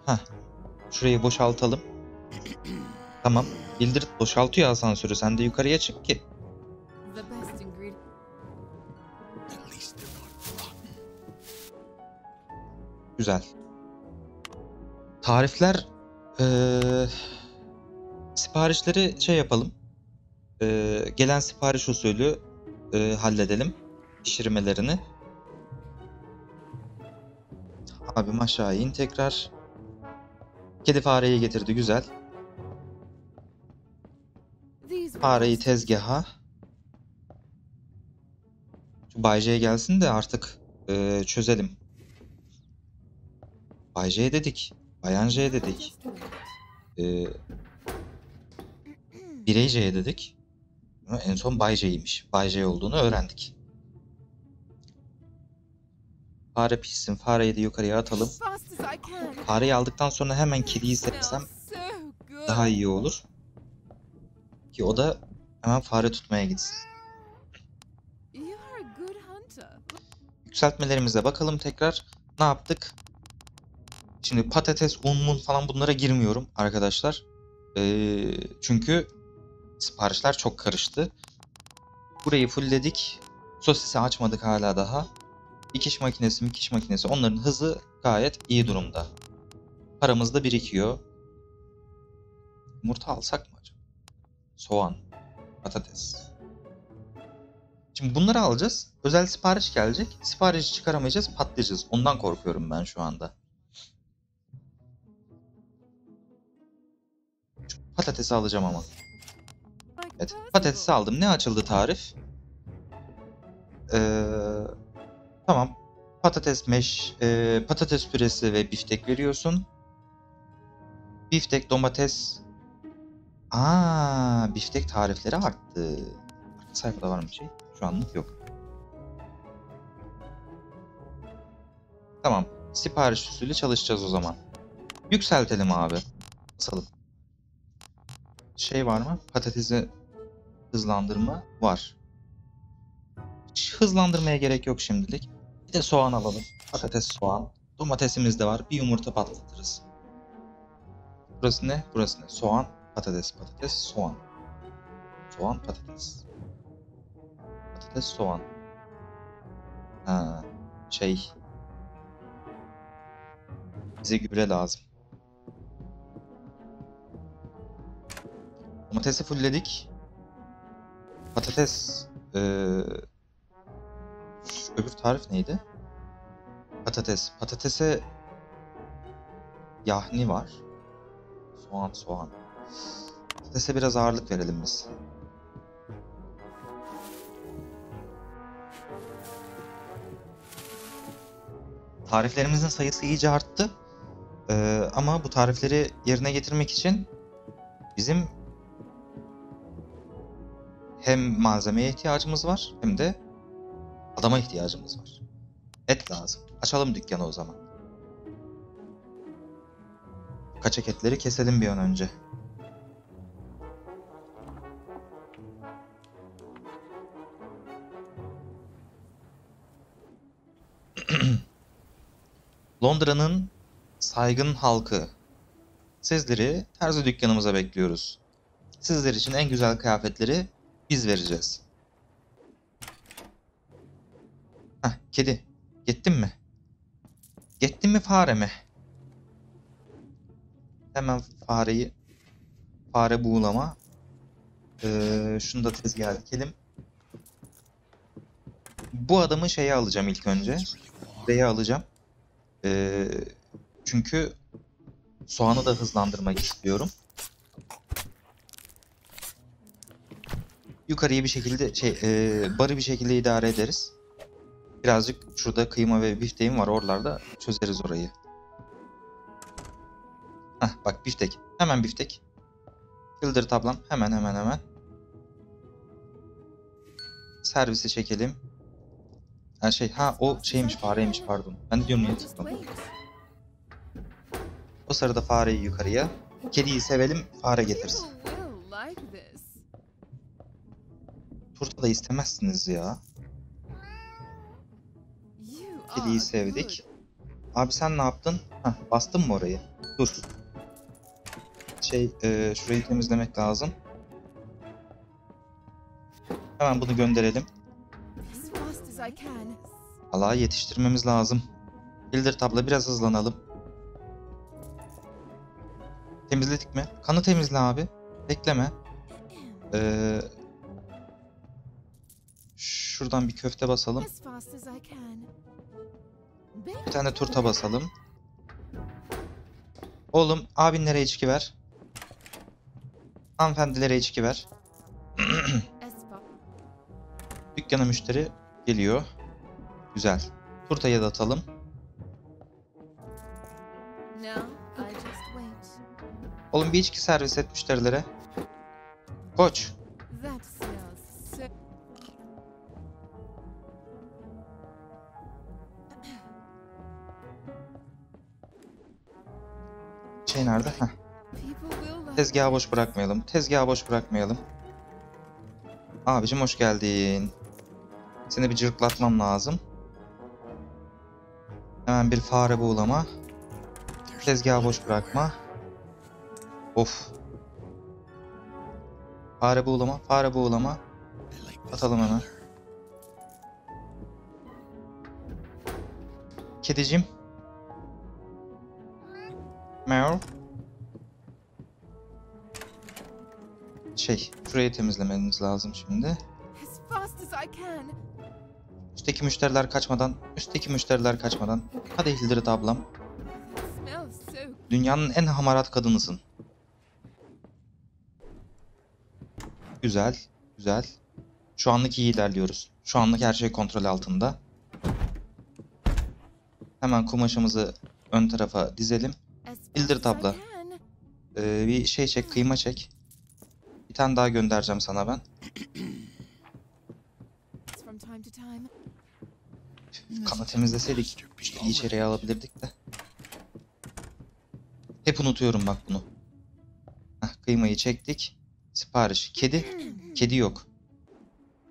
Heh. Şurayı boşaltalım. Tamam. Bildirit boşaltıyor asansörü. Sen de yukarıya çık ki. Güzel. Tarifler eee, siparişleri şey yapalım. Eee, gelen sipariş usulü eee, halledelim pişirmelerini. Abim aşağı in tekrar. Kedi fareyi getirdi güzel. Fareyi tezgaha. Şu Bay J gelsin de artık eee, çözelim. Bay J dedik. Bayan J dedik. Ee, Birey J dedik. En son Bay J'ymiş. Bay J olduğunu öğrendik. Fare pişsin. Fareyi de yukarıya atalım. Fareyi aldıktan sonra hemen kediyi good. daha iyi olur. Ki o da hemen fare tutmaya gitsin. Yükseltmelerimize bakalım tekrar. Ne yaptık? Şimdi patates, un, mun falan bunlara girmiyorum arkadaşlar. Ee, çünkü siparişler çok karıştı. Burayı fullledik. Sosisi açmadık hala daha. Dikiş makinesi, dikiş makinesi onların hızı gayet iyi durumda. Paramız da birikiyor. Yumurta alsak mı acaba? Soğan, patates. Şimdi bunları alacağız. Özel sipariş gelecek. Siparişi çıkaramayacağız, patlayacağız. Ondan korkuyorum ben şu anda. Şu Patatesi alacağım ama. Evet, patatesi aldım. Ne açıldı tarif? Ee, tamam. Patates meş, e, patates püresi ve biftek veriyorsun. Biftek, domates. Aa, biftek tarifleri arttı. Arka sayfada var mı bir şey? Şu anlık yok. Tamam. Sipariş usulü çalışacağız o zaman. Yükseltelim abi. Basalım. Şey var mı? Patatesi hızlandırma var. Hiç hızlandırmaya gerek yok şimdilik. De soğan alalım. Patates, soğan. Domatesimiz de var. Bir yumurta patlatırız. Burası ne? Burası ne? Soğan, patates, patates, soğan. Soğan, patates. Patates, soğan. Ha, şey. Bize gübre lazım. Domatesi fullledik. Patates. şu öbür tarif neydi? Patates. Patatese yahni var. Soğan, soğan. Patatese biraz ağırlık verelim biz. Tariflerimizin sayısı iyice arttı. Ee, ama bu tarifleri yerine getirmek için bizim hem malzemeye ihtiyacımız var hem de adama ihtiyacımız var. Et lazım. Açalım dükkanı o zaman. Kaçak etleri keselim bir an önce. Londra'nın saygın halkı. Sizleri terzi dükkanımıza bekliyoruz. Sizler için en güzel kıyafetleri biz vereceğiz. Heh, kedi. Gittin mi? Gittin mi fare mi? Hemen fareyi fare buğulama. Ee, şunu da tezgaha dikelim. Bu adamı şeye alacağım ilk önce. D'ye alacağım. Ee, çünkü soğanı da hızlandırmak istiyorum. Yukarıyı bir şekilde şey e, barı bir şekilde idare ederiz. Birazcık şurada kıyma ve bifteğim var. Oralarda çözeriz orayı. Heh bak biftek. Hemen biftek. Filter tablam. Hemen hemen hemen. Servisi çekelim. Ha şey ha o şeymiş fareymiş pardon. Ben de diyorum niye. O sırada fareyi yukarıya. Kediyi sevelim fare getirsin. Turta da istemezsiniz ya. Kediyi sevdik. Abi sen ne yaptın? Heh, bastın mı orayı? Dur. Şey, e, şurayı temizlemek lazım. Hemen bunu gönderelim. Allah'a yetiştirmemiz lazım. Bildir tabla biraz hızlanalım. Temizledik mi? Kanı temizle abi. Bekleme. Ee, şuradan bir köfte basalım. Bir tane turta basalım. Oğlum abinlere içki ver. Hanımefendilere içki ver. Dükkana müşteri geliyor. Güzel. Turtayı da atalım. Oğlum bir içki servis et müşterilere. Koç. Şey nerede? Heh. Tezgahı boş bırakmayalım. Tezgahı boş bırakmayalım. Abicim hoş geldin. Seni bir cırklatmam lazım. Hemen bir fare buğulama. Tezgahı boş bırakma. Of. Fare buğulama, fare buğulama. Atalım hemen. Kedicim. Meow. Şey, şurayı temizlemeniz lazım şimdi. Üstteki müşteriler kaçmadan, üstteki müşteriler kaçmadan. Hadi Hildred ablam. Dünyanın en hamarat kadınısın. Güzel, güzel. Şu anlık iyi ilerliyoruz. Şu anlık her şey kontrol altında. Hemen kumaşımızı ön tarafa dizelim. Bildir tabla. Ee, bir şey çek, kıyma çek. Bir tane daha göndereceğim sana ben. Kanı temizleseydik işte içeriye alabilirdik de. Hep unutuyorum bak bunu. Heh, kıymayı çektik. Sipariş. Kedi. Kedi yok.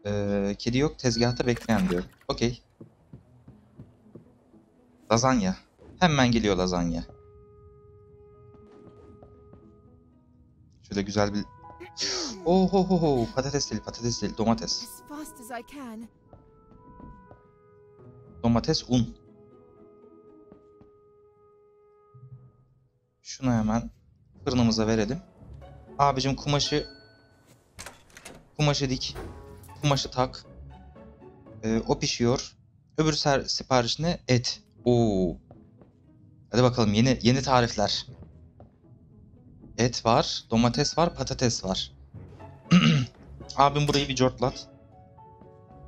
Ee, kedi yok. Tezgahta bekleyen diyor. Okey. Lazanya. Hemen geliyor lazanya. Şöyle güzel bir... Ohohoho. Patates değil, patates değil. Domates. Domates, un. Şunu hemen fırınımıza verelim. Abicim kumaşı kumaşı dik. Kumaşı tak. Ee, o pişiyor. Öbür ser sipariş ne? Et. Oo. Hadi bakalım yeni yeni tarifler. Et var, domates var, patates var. Abim burayı bir cortlat.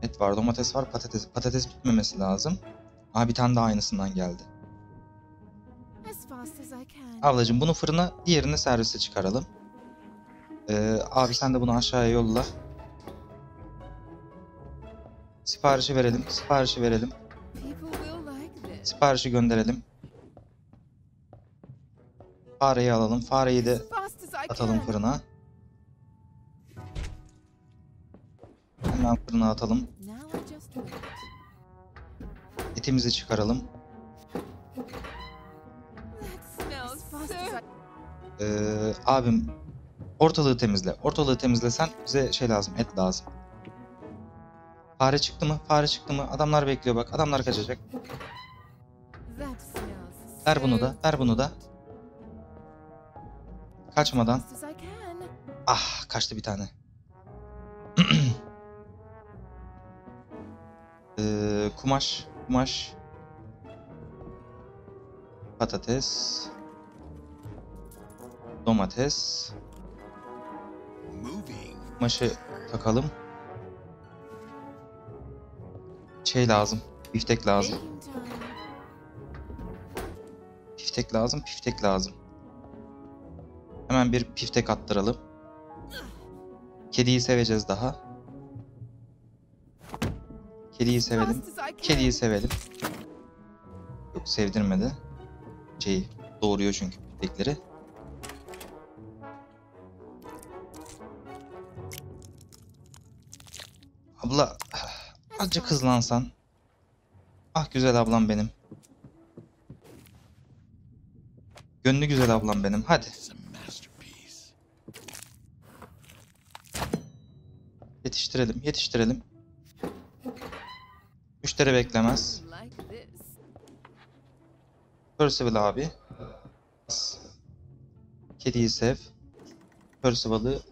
Et var, domates var, patates. Patates bitmemesi lazım. Abi bir tane daha aynısından geldi. Ablacığım bunu fırına, diğerini servise çıkaralım. Ee, abi sen de bunu aşağıya yolla. Siparişi verelim, siparişi verelim. Siparişi gönderelim. Fareyi alalım. Fareyi de atalım fırına. Hemen fırına atalım. Etimizi çıkaralım. Ee, abim ortalığı temizle. Ortalığı temizlesen bize şey lazım, et lazım. Fare çıktı mı? Fare çıktı mı? Adamlar bekliyor bak. Adamlar kaçacak. Ver bunu da, ver bunu da. Kaçmadan. Ah, kaçtı bir tane. Ee, kumaş, kumaş. Patates. Domates. Kumaşı takalım. Şey lazım. Biftek lazım. Piftek lazım, piftek lazım. Hemen bir piftek attıralım. Kediyi seveceğiz daha. Kediyi sevelim. Kediyi sevelim. Yok sevdirmedi. Şeyi doğuruyor çünkü piftekleri. Abla azıcık hızlansan. Ah güzel ablam benim. Gönlü güzel ablam benim. Hadi. Yetiştirelim, yetiştirelim. Müşteri beklemez. Percival abi. Kediyi sev. Percival'ı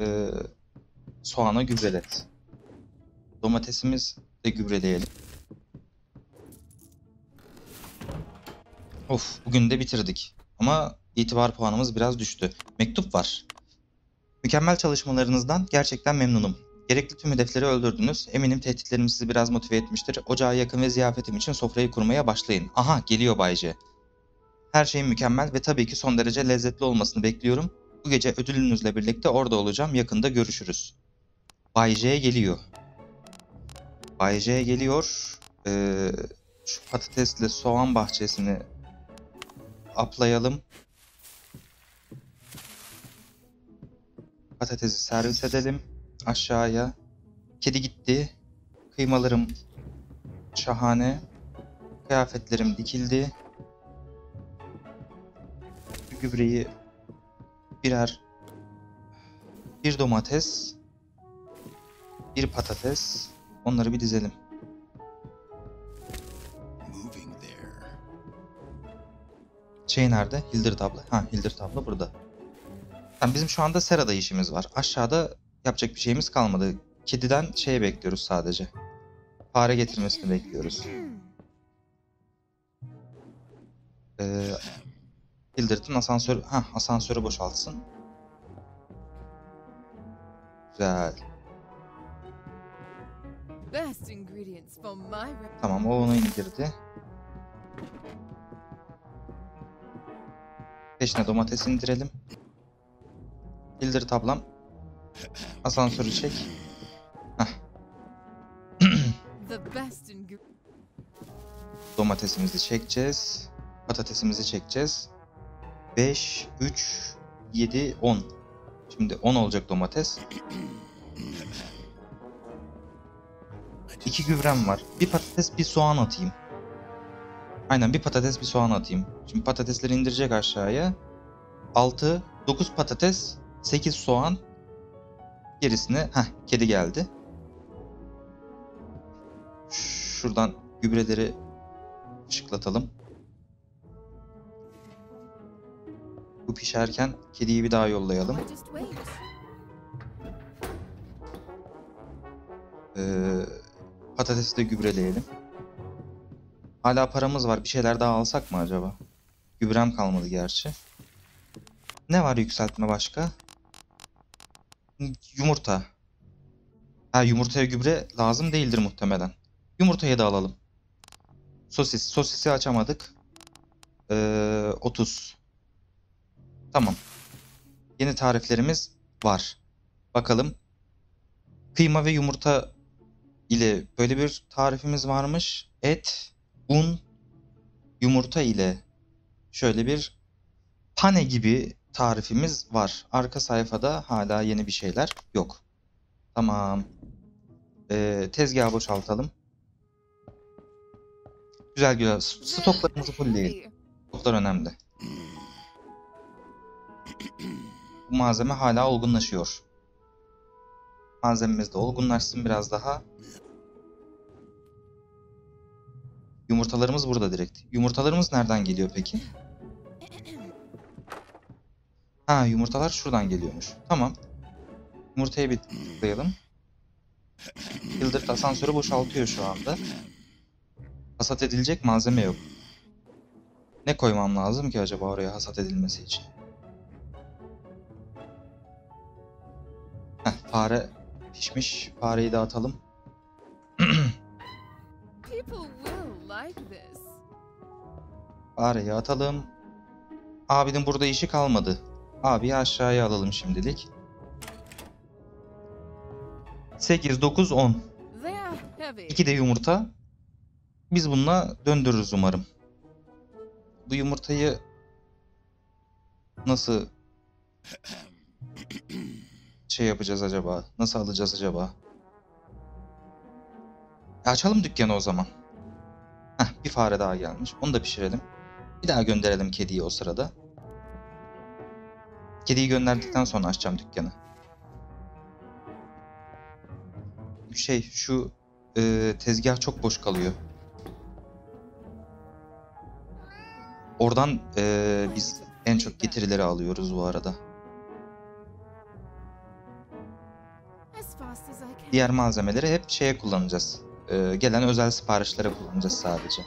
eee soğana gübrelet. Domatesimiz de gübreleyelim. Of bugün de bitirdik. Ama itibar puanımız biraz düştü. Mektup var. Mükemmel çalışmalarınızdan gerçekten memnunum. Gerekli tüm hedefleri öldürdünüz. Eminim tehditlerim sizi biraz motive etmiştir. Ocağa yakın ve ziyafetim için sofrayı kurmaya başlayın. Aha geliyor Bayce. Her şey mükemmel ve tabii ki son derece lezzetli olmasını bekliyorum. Bu gece ödülünüzle birlikte orada olacağım. Yakında görüşürüz. Bay geliyor. Bay geliyor. Ee, şu patatesle soğan bahçesini aplayalım. Patatesi servis edelim. Aşağıya. Kedi gitti. Kıymalarım şahane. Kıyafetlerim dikildi. Gübreyi birer bir domates bir patates onları bir dizelim. Şey nerede? Hildir abla. Ha Hildir abla burada. Tamam, bizim şu anda serada işimiz var. Aşağıda yapacak bir şeyimiz kalmadı. Kediden şey bekliyoruz sadece. Fare getirmesini bekliyoruz. Ee, Hildirt'in asansör, ha asansörü boşaltsın. Güzel. Tamam o onu indirdi. Peşine domates indirelim. Hildirt ablam. Asansörü çek. Domatesimizi çekeceğiz. Patatesimizi çekeceğiz. 5, 3, 7, 10. Şimdi 10 olacak domates. İki gübrem var. Bir patates bir soğan atayım. Aynen bir patates bir soğan atayım. Şimdi patatesleri indirecek aşağıya. 6, 9 patates, 8 soğan. Gerisine, heh kedi geldi. Şuradan gübreleri ışıklatalım. Bu pişerken kediyi bir daha yollayalım. Ee, patatesi de gübreleyelim. Hala paramız var. Bir şeyler daha alsak mı acaba? Gübrem kalmadı gerçi. Ne var yükseltme başka? Yumurta. Ha yumurtaya gübre lazım değildir muhtemelen. Yumurtayı da alalım. Sosis. Sosisi açamadık. Ee, 30. Tamam. Yeni tariflerimiz var. Bakalım. Kıyma ve yumurta ile böyle bir tarifimiz varmış. Et, un, yumurta ile şöyle bir pane gibi tarifimiz var. Arka sayfada hala yeni bir şeyler yok. Tamam. Ee, tezgahı boşaltalım. Güzel güzel. Stoklarımızı fullleyelim. Stoklar önemli. Bu malzeme hala olgunlaşıyor. Malzememiz de olgunlaşsın biraz daha. Yumurtalarımız burada direkt. Yumurtalarımız nereden geliyor peki? Ha yumurtalar şuradan geliyormuş. Tamam. Yumurtaya bir tıklayalım. Yıldırım asansörü boşaltıyor şu anda. Hasat edilecek malzeme yok. Ne koymam lazım ki acaba oraya hasat edilmesi için? Heh, fare pişmiş. Fareyi this. Fareyi atalım. Abinin burada işi kalmadı. Abiyi aşağıya alalım şimdilik. 8, 9, 10. They are heavy. 2 de yumurta. Biz bununla döndürürüz umarım. Bu yumurtayı nasıl şey yapacağız acaba? Nasıl alacağız acaba? E açalım dükkanı o zaman. Heh, bir fare daha gelmiş. Onu da pişirelim. Bir daha gönderelim kediyi o sırada. Kediyi gönderdikten sonra açacağım dükkanı. Şey şu e, tezgah çok boş kalıyor. Oradan e, biz en çok getirileri alıyoruz bu arada. Diğer malzemeleri hep şeye kullanacağız. E, gelen özel siparişlere kullanacağız sadece.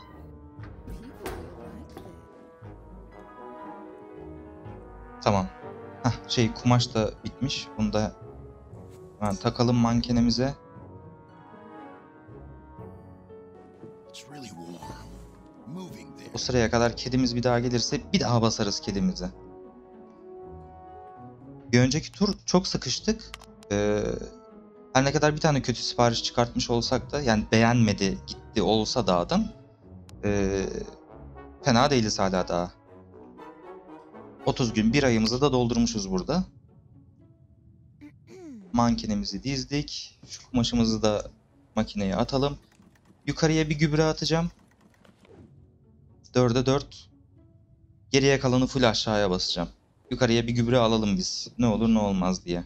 Tamam. Hah şey kumaş da bitmiş. Bunu da hemen takalım mankenimize. O sıraya kadar kedimiz bir daha gelirse bir daha basarız kedimize. Bir önceki tur çok sıkıştık. Ee, her ne kadar bir tane kötü sipariş çıkartmış olsak da yani beğenmedi gitti olsa da adam ee, fena değiliz hala daha. 30 gün bir ayımızı da doldurmuşuz burada. Mankenimizi dizdik. Şu kumaşımızı da makineye atalım. Yukarıya bir gübre atacağım. 4'e 4. Geriye kalanı full aşağıya basacağım. Yukarıya bir gübre alalım biz. Ne olur ne olmaz diye.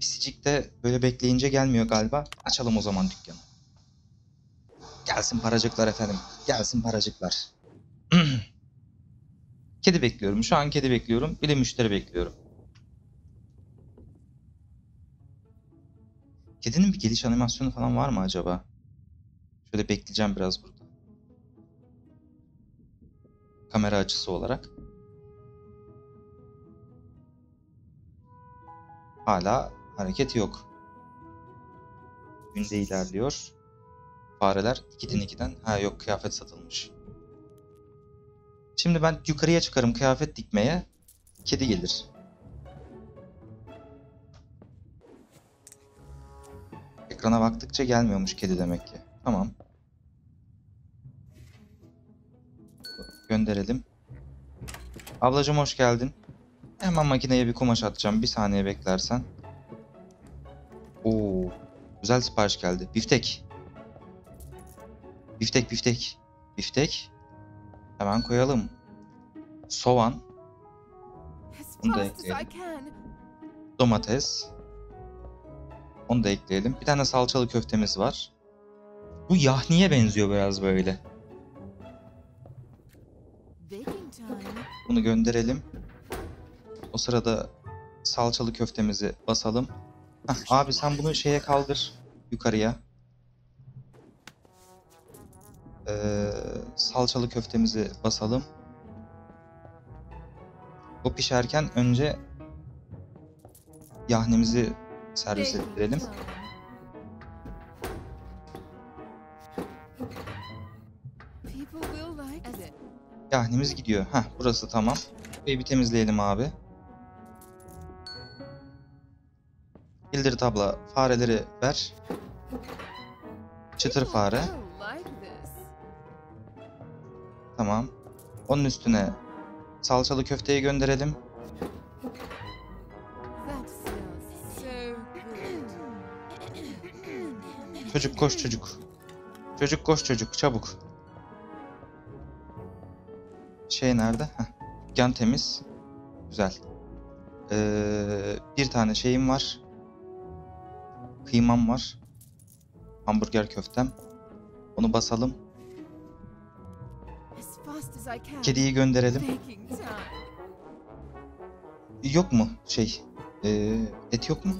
Pisicik de böyle bekleyince gelmiyor galiba. Açalım o zaman dükkanı. Gelsin paracıklar efendim. Gelsin paracıklar. kedi bekliyorum. Şu an kedi bekliyorum. Bir de müşteri bekliyorum. Kedinin bir geliş animasyonu falan var mı acaba? Şöyle bekleyeceğim biraz burada. Kamera açısı olarak. Hala hareket yok. Günde ilerliyor. Fareler 2'den 2'den. Ha yok kıyafet satılmış. Şimdi ben yukarıya çıkarım kıyafet dikmeye. Kedi gelir. Ekrana baktıkça gelmiyormuş kedi demek ki. Tamam. Gönderelim. Ablacım hoş geldin. Hemen makineye bir kumaş atacağım. Bir saniye beklersen. Oo, güzel sipariş geldi. Biftek. Biftek, biftek. Biftek. Hemen koyalım. Soğan, Bunu da ekleyelim. domates. Onu da ekleyelim. Bir tane salçalı köftemiz var. Bu yahniye benziyor biraz böyle. Bunu gönderelim. O sırada salçalı köftemizi basalım. Heh, abi sen bunu şeye kaldır. Yukarıya. Ee, salçalı köftemizi basalım. O pişerken önce yahnimizi servis ettirelim. Yahnimiz gidiyor. Heh burası tamam. Burayı bir temizleyelim abi. Hildirit abla fareleri ver. Çıtır fare. Tamam. Onun üstüne salçalı köfteyi gönderelim. Çocuk koş çocuk. Çocuk koş çocuk çabuk. Şey nerede? Heh. Yan temiz. Güzel. Ee, bir tane şeyim var. Kıymam var. Hamburger köftem. Onu basalım. Kediyi gönderelim. Yok mu şey? ee, et yok mu?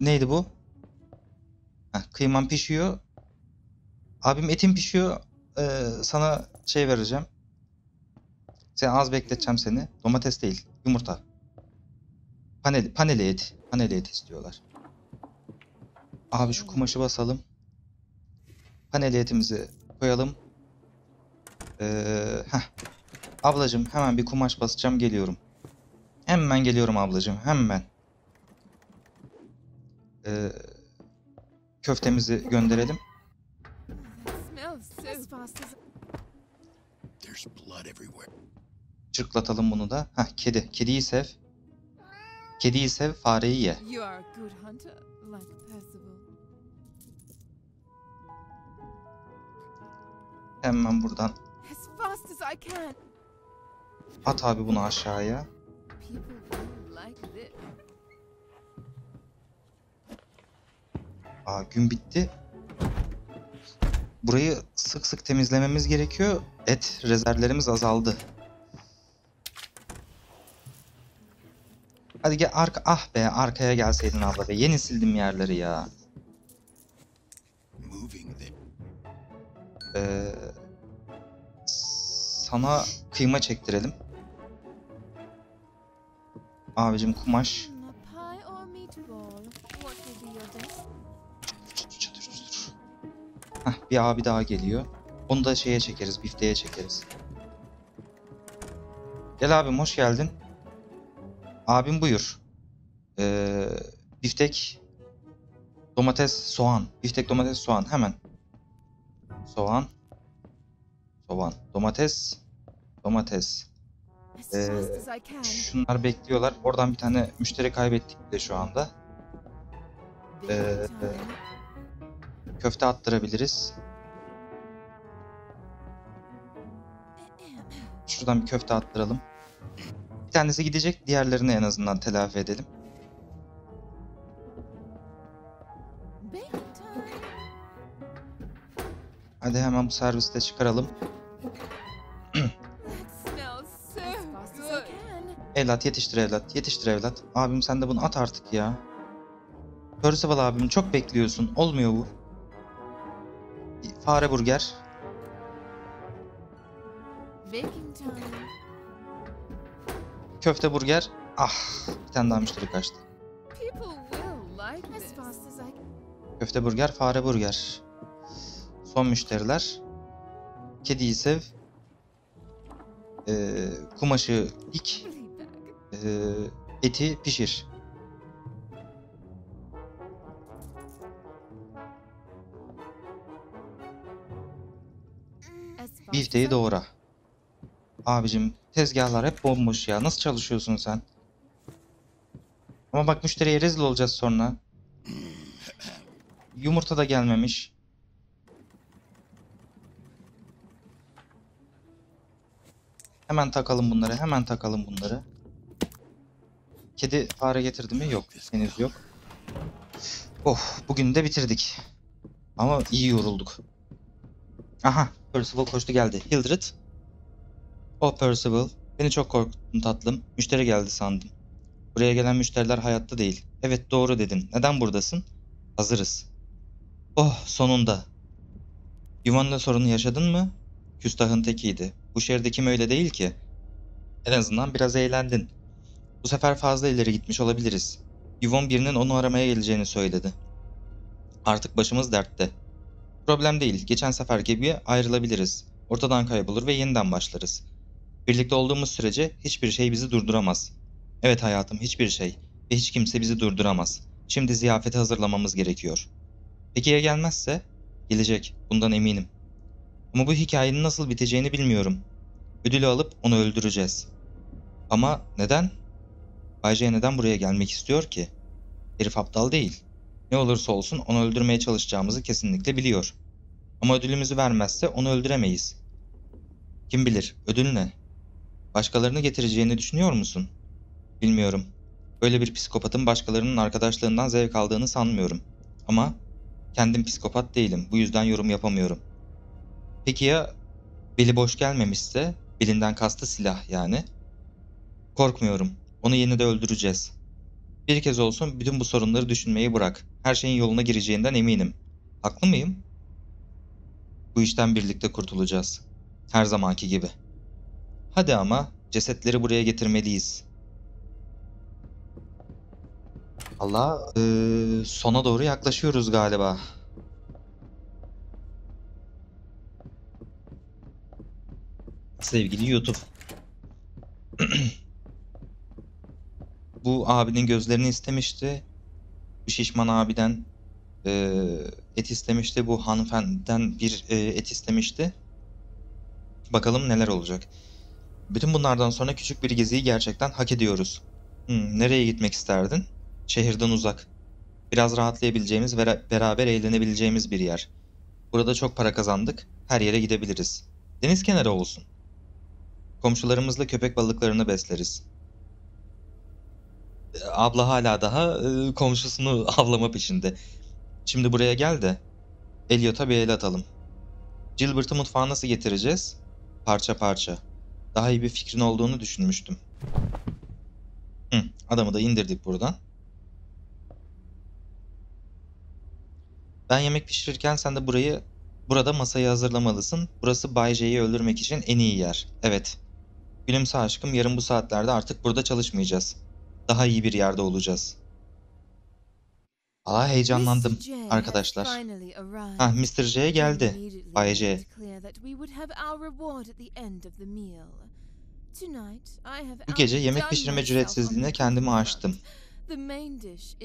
Neydi bu? Heh, kıymam pişiyor. Abim etin pişiyor. Ee, sana şey vereceğim. Sen az bekleteceğim seni. Domates değil, yumurta. Paneli, paneli et. Paneli et istiyorlar. Abi şu kumaşı basalım. Paneli etimizi koyalım. Ee, heh. Ablacım hemen bir kumaş basacağım geliyorum. Hemen geliyorum ablacığım hemen. Ee, köftemizi gönderelim. Çırklatalım bunu da. Heh kedi. Kediyi sev. Kediyi sev, fareyi ye. Hemen buradan fast as I can. at abi bunu aşağıya. Aa gün bitti. Burayı sık sık temizlememiz gerekiyor. Et rezervlerimiz azaldı. Hadi gel arka ah be arkaya gelseydin abla be. Yeni sildim yerleri ya. Ee, sana kıyma çektirelim. Abicim kumaş. Çatır çatır. Hah bir abi daha geliyor. Onu da şeye çekeriz, bifteye çekeriz. Gel abim hoş geldin. Abim buyur. Ee, biftek, domates, soğan. Biftek, domates, soğan hemen. Soğan. Soğan. Domates. Domates. Ee. Şunlar bekliyorlar. Oradan bir tane müşteri kaybettik de şu anda. Ee. Köfte attırabiliriz. Şuradan bir köfte attıralım. Bir tanesi gidecek, diğerlerini en azından telafi edelim. Hadi hemen bu serviste çıkaralım. Evlat yetiştir evlat, yetiştir evlat. Abim sen de bunu at artık ya. Percival abim çok bekliyorsun. Olmuyor bu. Fare burger. Köfte burger. Ah, bir tane daha müşteri kaçtı. Köfte burger, fare burger. Son müşteriler. Kediyi sev. Ee, kumaşı dik. Ee, eti pişir. Bifteyi doğra. Abicim tezgahlar hep bomboş ya. Nasıl çalışıyorsun sen? Ama bak müşteriye rezil olacağız sonra. Yumurta da gelmemiş. Hemen takalım bunları. Hemen takalım bunları. Kedi fare getirdi mi? Yok. Henüz yok. Oh, bugün de bitirdik. Ama iyi yorulduk. Aha, Percival koştu geldi. Hildred. O Percival. Beni çok korkuttun tatlım. Müşteri geldi sandım. Buraya gelen müşteriler hayatta değil. Evet doğru dedin. Neden buradasın? Hazırız. Oh sonunda. Yuvanla sorunu yaşadın mı? Küstahın tekiydi. Bu şehirde kim öyle değil ki? En azından biraz eğlendin. Bu sefer fazla ileri gitmiş olabiliriz. Yvonne birinin onu aramaya geleceğini söyledi. Artık başımız dertte. Problem değil. Geçen sefer gibi ayrılabiliriz. Ortadan kaybolur ve yeniden başlarız. Birlikte olduğumuz sürece hiçbir şey bizi durduramaz. Evet hayatım, hiçbir şey ve hiç kimse bizi durduramaz. Şimdi ziyafeti hazırlamamız gerekiyor. Peki ya gelmezse? Gelecek, bundan eminim. Ama bu hikayenin nasıl biteceğini bilmiyorum. Ödülü alıp onu öldüreceğiz. Ama neden? Bay J neden buraya gelmek istiyor ki? Herif aptal değil. Ne olursa olsun onu öldürmeye çalışacağımızı kesinlikle biliyor. Ama ödülümüzü vermezse onu öldüremeyiz. Kim bilir, ödül ne? Başkalarını getireceğini düşünüyor musun? Bilmiyorum. Böyle bir psikopatın başkalarının arkadaşlığından zevk aldığını sanmıyorum. Ama kendim psikopat değilim. Bu yüzden yorum yapamıyorum. Peki ya beli boş gelmemişse, belinden kastı silah yani? Korkmuyorum. Onu yine de öldüreceğiz. Bir kez olsun bütün bu sorunları düşünmeyi bırak. Her şeyin yoluna gireceğinden eminim. Haklı mıyım? Bu işten birlikte kurtulacağız. Her zamanki gibi. Hadi ama cesetleri buraya getirmeliyiz. Allah eee, sona doğru yaklaşıyoruz galiba. Sevgili YouTube. Bu abinin gözlerini istemişti. Bu şişman abiden eee, et istemişti. Bu hanımefendiden bir eee, et istemişti. Bakalım neler olacak. Bütün bunlardan sonra küçük bir geziyi gerçekten hak ediyoruz. Hmm, nereye gitmek isterdin? Şehirden uzak. Biraz rahatlayabileceğimiz ve beraber eğlenebileceğimiz bir yer. Burada çok para kazandık. Her yere gidebiliriz. Deniz kenarı olsun. Komşularımızla köpek balıklarını besleriz. Abla hala daha e, komşusunu avlama peşinde. Şimdi buraya gel de Elliot'a bir el atalım. Gilbert'ı mutfağa nasıl getireceğiz? Parça parça. Daha iyi bir fikrin olduğunu düşünmüştüm. Hı, adamı da indirdik buradan. Ben yemek pişirirken sen de burayı burada masayı hazırlamalısın. Burası Bay J'yi öldürmek için en iyi yer. Evet. Gülümse aşkım yarın bu saatlerde artık burada çalışmayacağız. Daha iyi bir yerde olacağız. Aa heyecanlandım arkadaşlar. Ha Mr. J geldi. Bay J. Bu gece yemek pişirme ücretsizliğine kendimi aştım.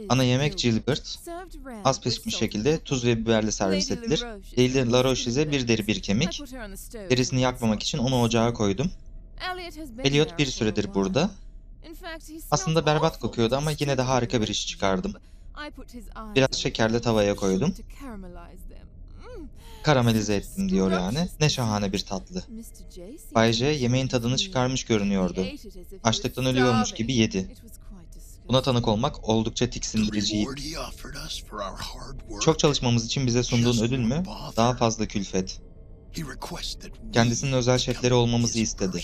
Ana yemek Gilbert, az pişmiş şekilde tuz ve biberle servis edilir. Lady LaRoche'ye bir deri bir kemik. Derisini yakmamak için onu ocağa koydum. Elliot bir süredir burada. Aslında berbat kokuyordu ama yine de harika bir iş çıkardım. Biraz şekerle tavaya koydum. Karamelize ettim diyor yani. Ne şahane bir tatlı. Bay J yemeğin tadını çıkarmış görünüyordu. Açlıktan ölüyormuş gibi yedi. Buna tanık olmak oldukça tiksindiriciydi. Çok çalışmamız için bize sunduğun ödül mü? Daha fazla külfet. Kendisinin özel şefleri olmamızı istedi.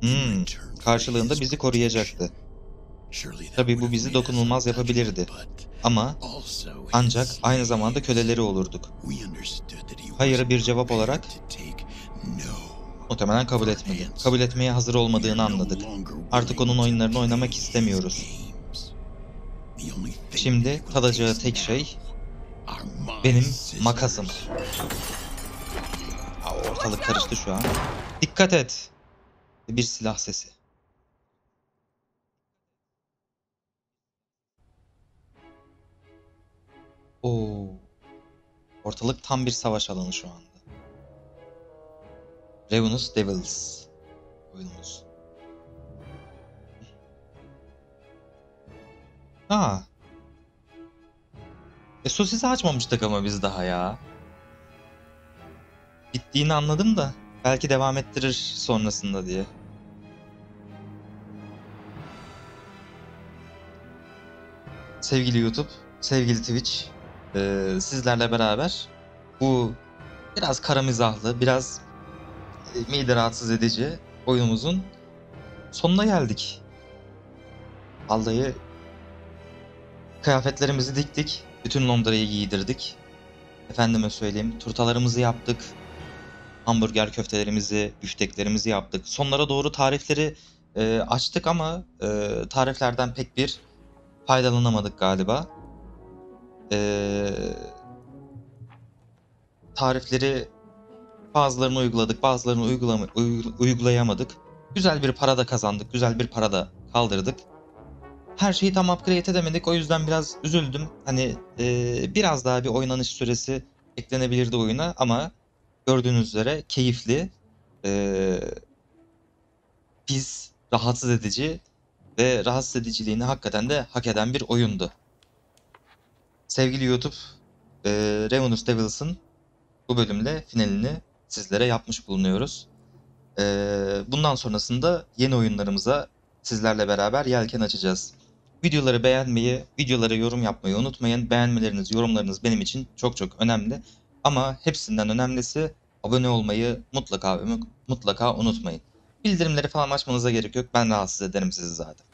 Hmm, karşılığında bizi koruyacaktı. Tabii bu bizi dokunulmaz yapabilirdi. Ama ancak aynı zamanda köleleri olurduk. Hayır'a bir cevap olarak muhtemelen kabul etmedi. Kabul etmeye hazır olmadığını anladık. Artık onun oyunlarını oynamak istemiyoruz. Şimdi tadacağı tek şey benim makasım. Ortalık karıştı şu an. Dikkat et. Bir silah sesi. Oo. Ortalık tam bir savaş alanı şu anda. Ravenous Devils oyunumuz. Ha. E sosisi açmamıştık ama biz daha ya. Bittiğini anladım da belki devam ettirir sonrasında diye. Sevgili YouTube, sevgili Twitch, eee, sizlerle beraber bu biraz kara mizahlı, biraz e, mide rahatsız edici oyunumuzun sonuna geldik. Vallahi kıyafetlerimizi diktik, bütün Londra'yı giydirdik. Efendime söyleyeyim, turtalarımızı yaptık. Hamburger köftelerimizi, büfteklerimizi yaptık. Sonlara doğru tarifleri e, açtık ama e, tariflerden pek bir faydalanamadık galiba. E, tarifleri bazılarını uyguladık, bazılarını uygulama, uy- uygulayamadık. Güzel bir para da kazandık, güzel bir para da kaldırdık. Her şeyi tam upgrade edemedik, o yüzden biraz üzüldüm. Hani e, biraz daha bir oynanış süresi eklenebilirdi oyuna ama gördüğünüz üzere keyifli, e, pis, rahatsız edici ve rahatsız ediciliğini hakikaten de hak eden bir oyundu. Sevgili YouTube, e, Ravenous Devils'ın bu bölümle finalini sizlere yapmış bulunuyoruz. E, bundan sonrasında yeni oyunlarımıza sizlerle beraber yelken açacağız. Videoları beğenmeyi, videolara yorum yapmayı unutmayın. Beğenmeleriniz, yorumlarınız benim için çok çok önemli. Ama hepsinden önemlisi abone olmayı mutlaka mutlaka unutmayın. Bildirimleri falan açmanıza gerek yok. Ben rahatsız ederim sizi zaten.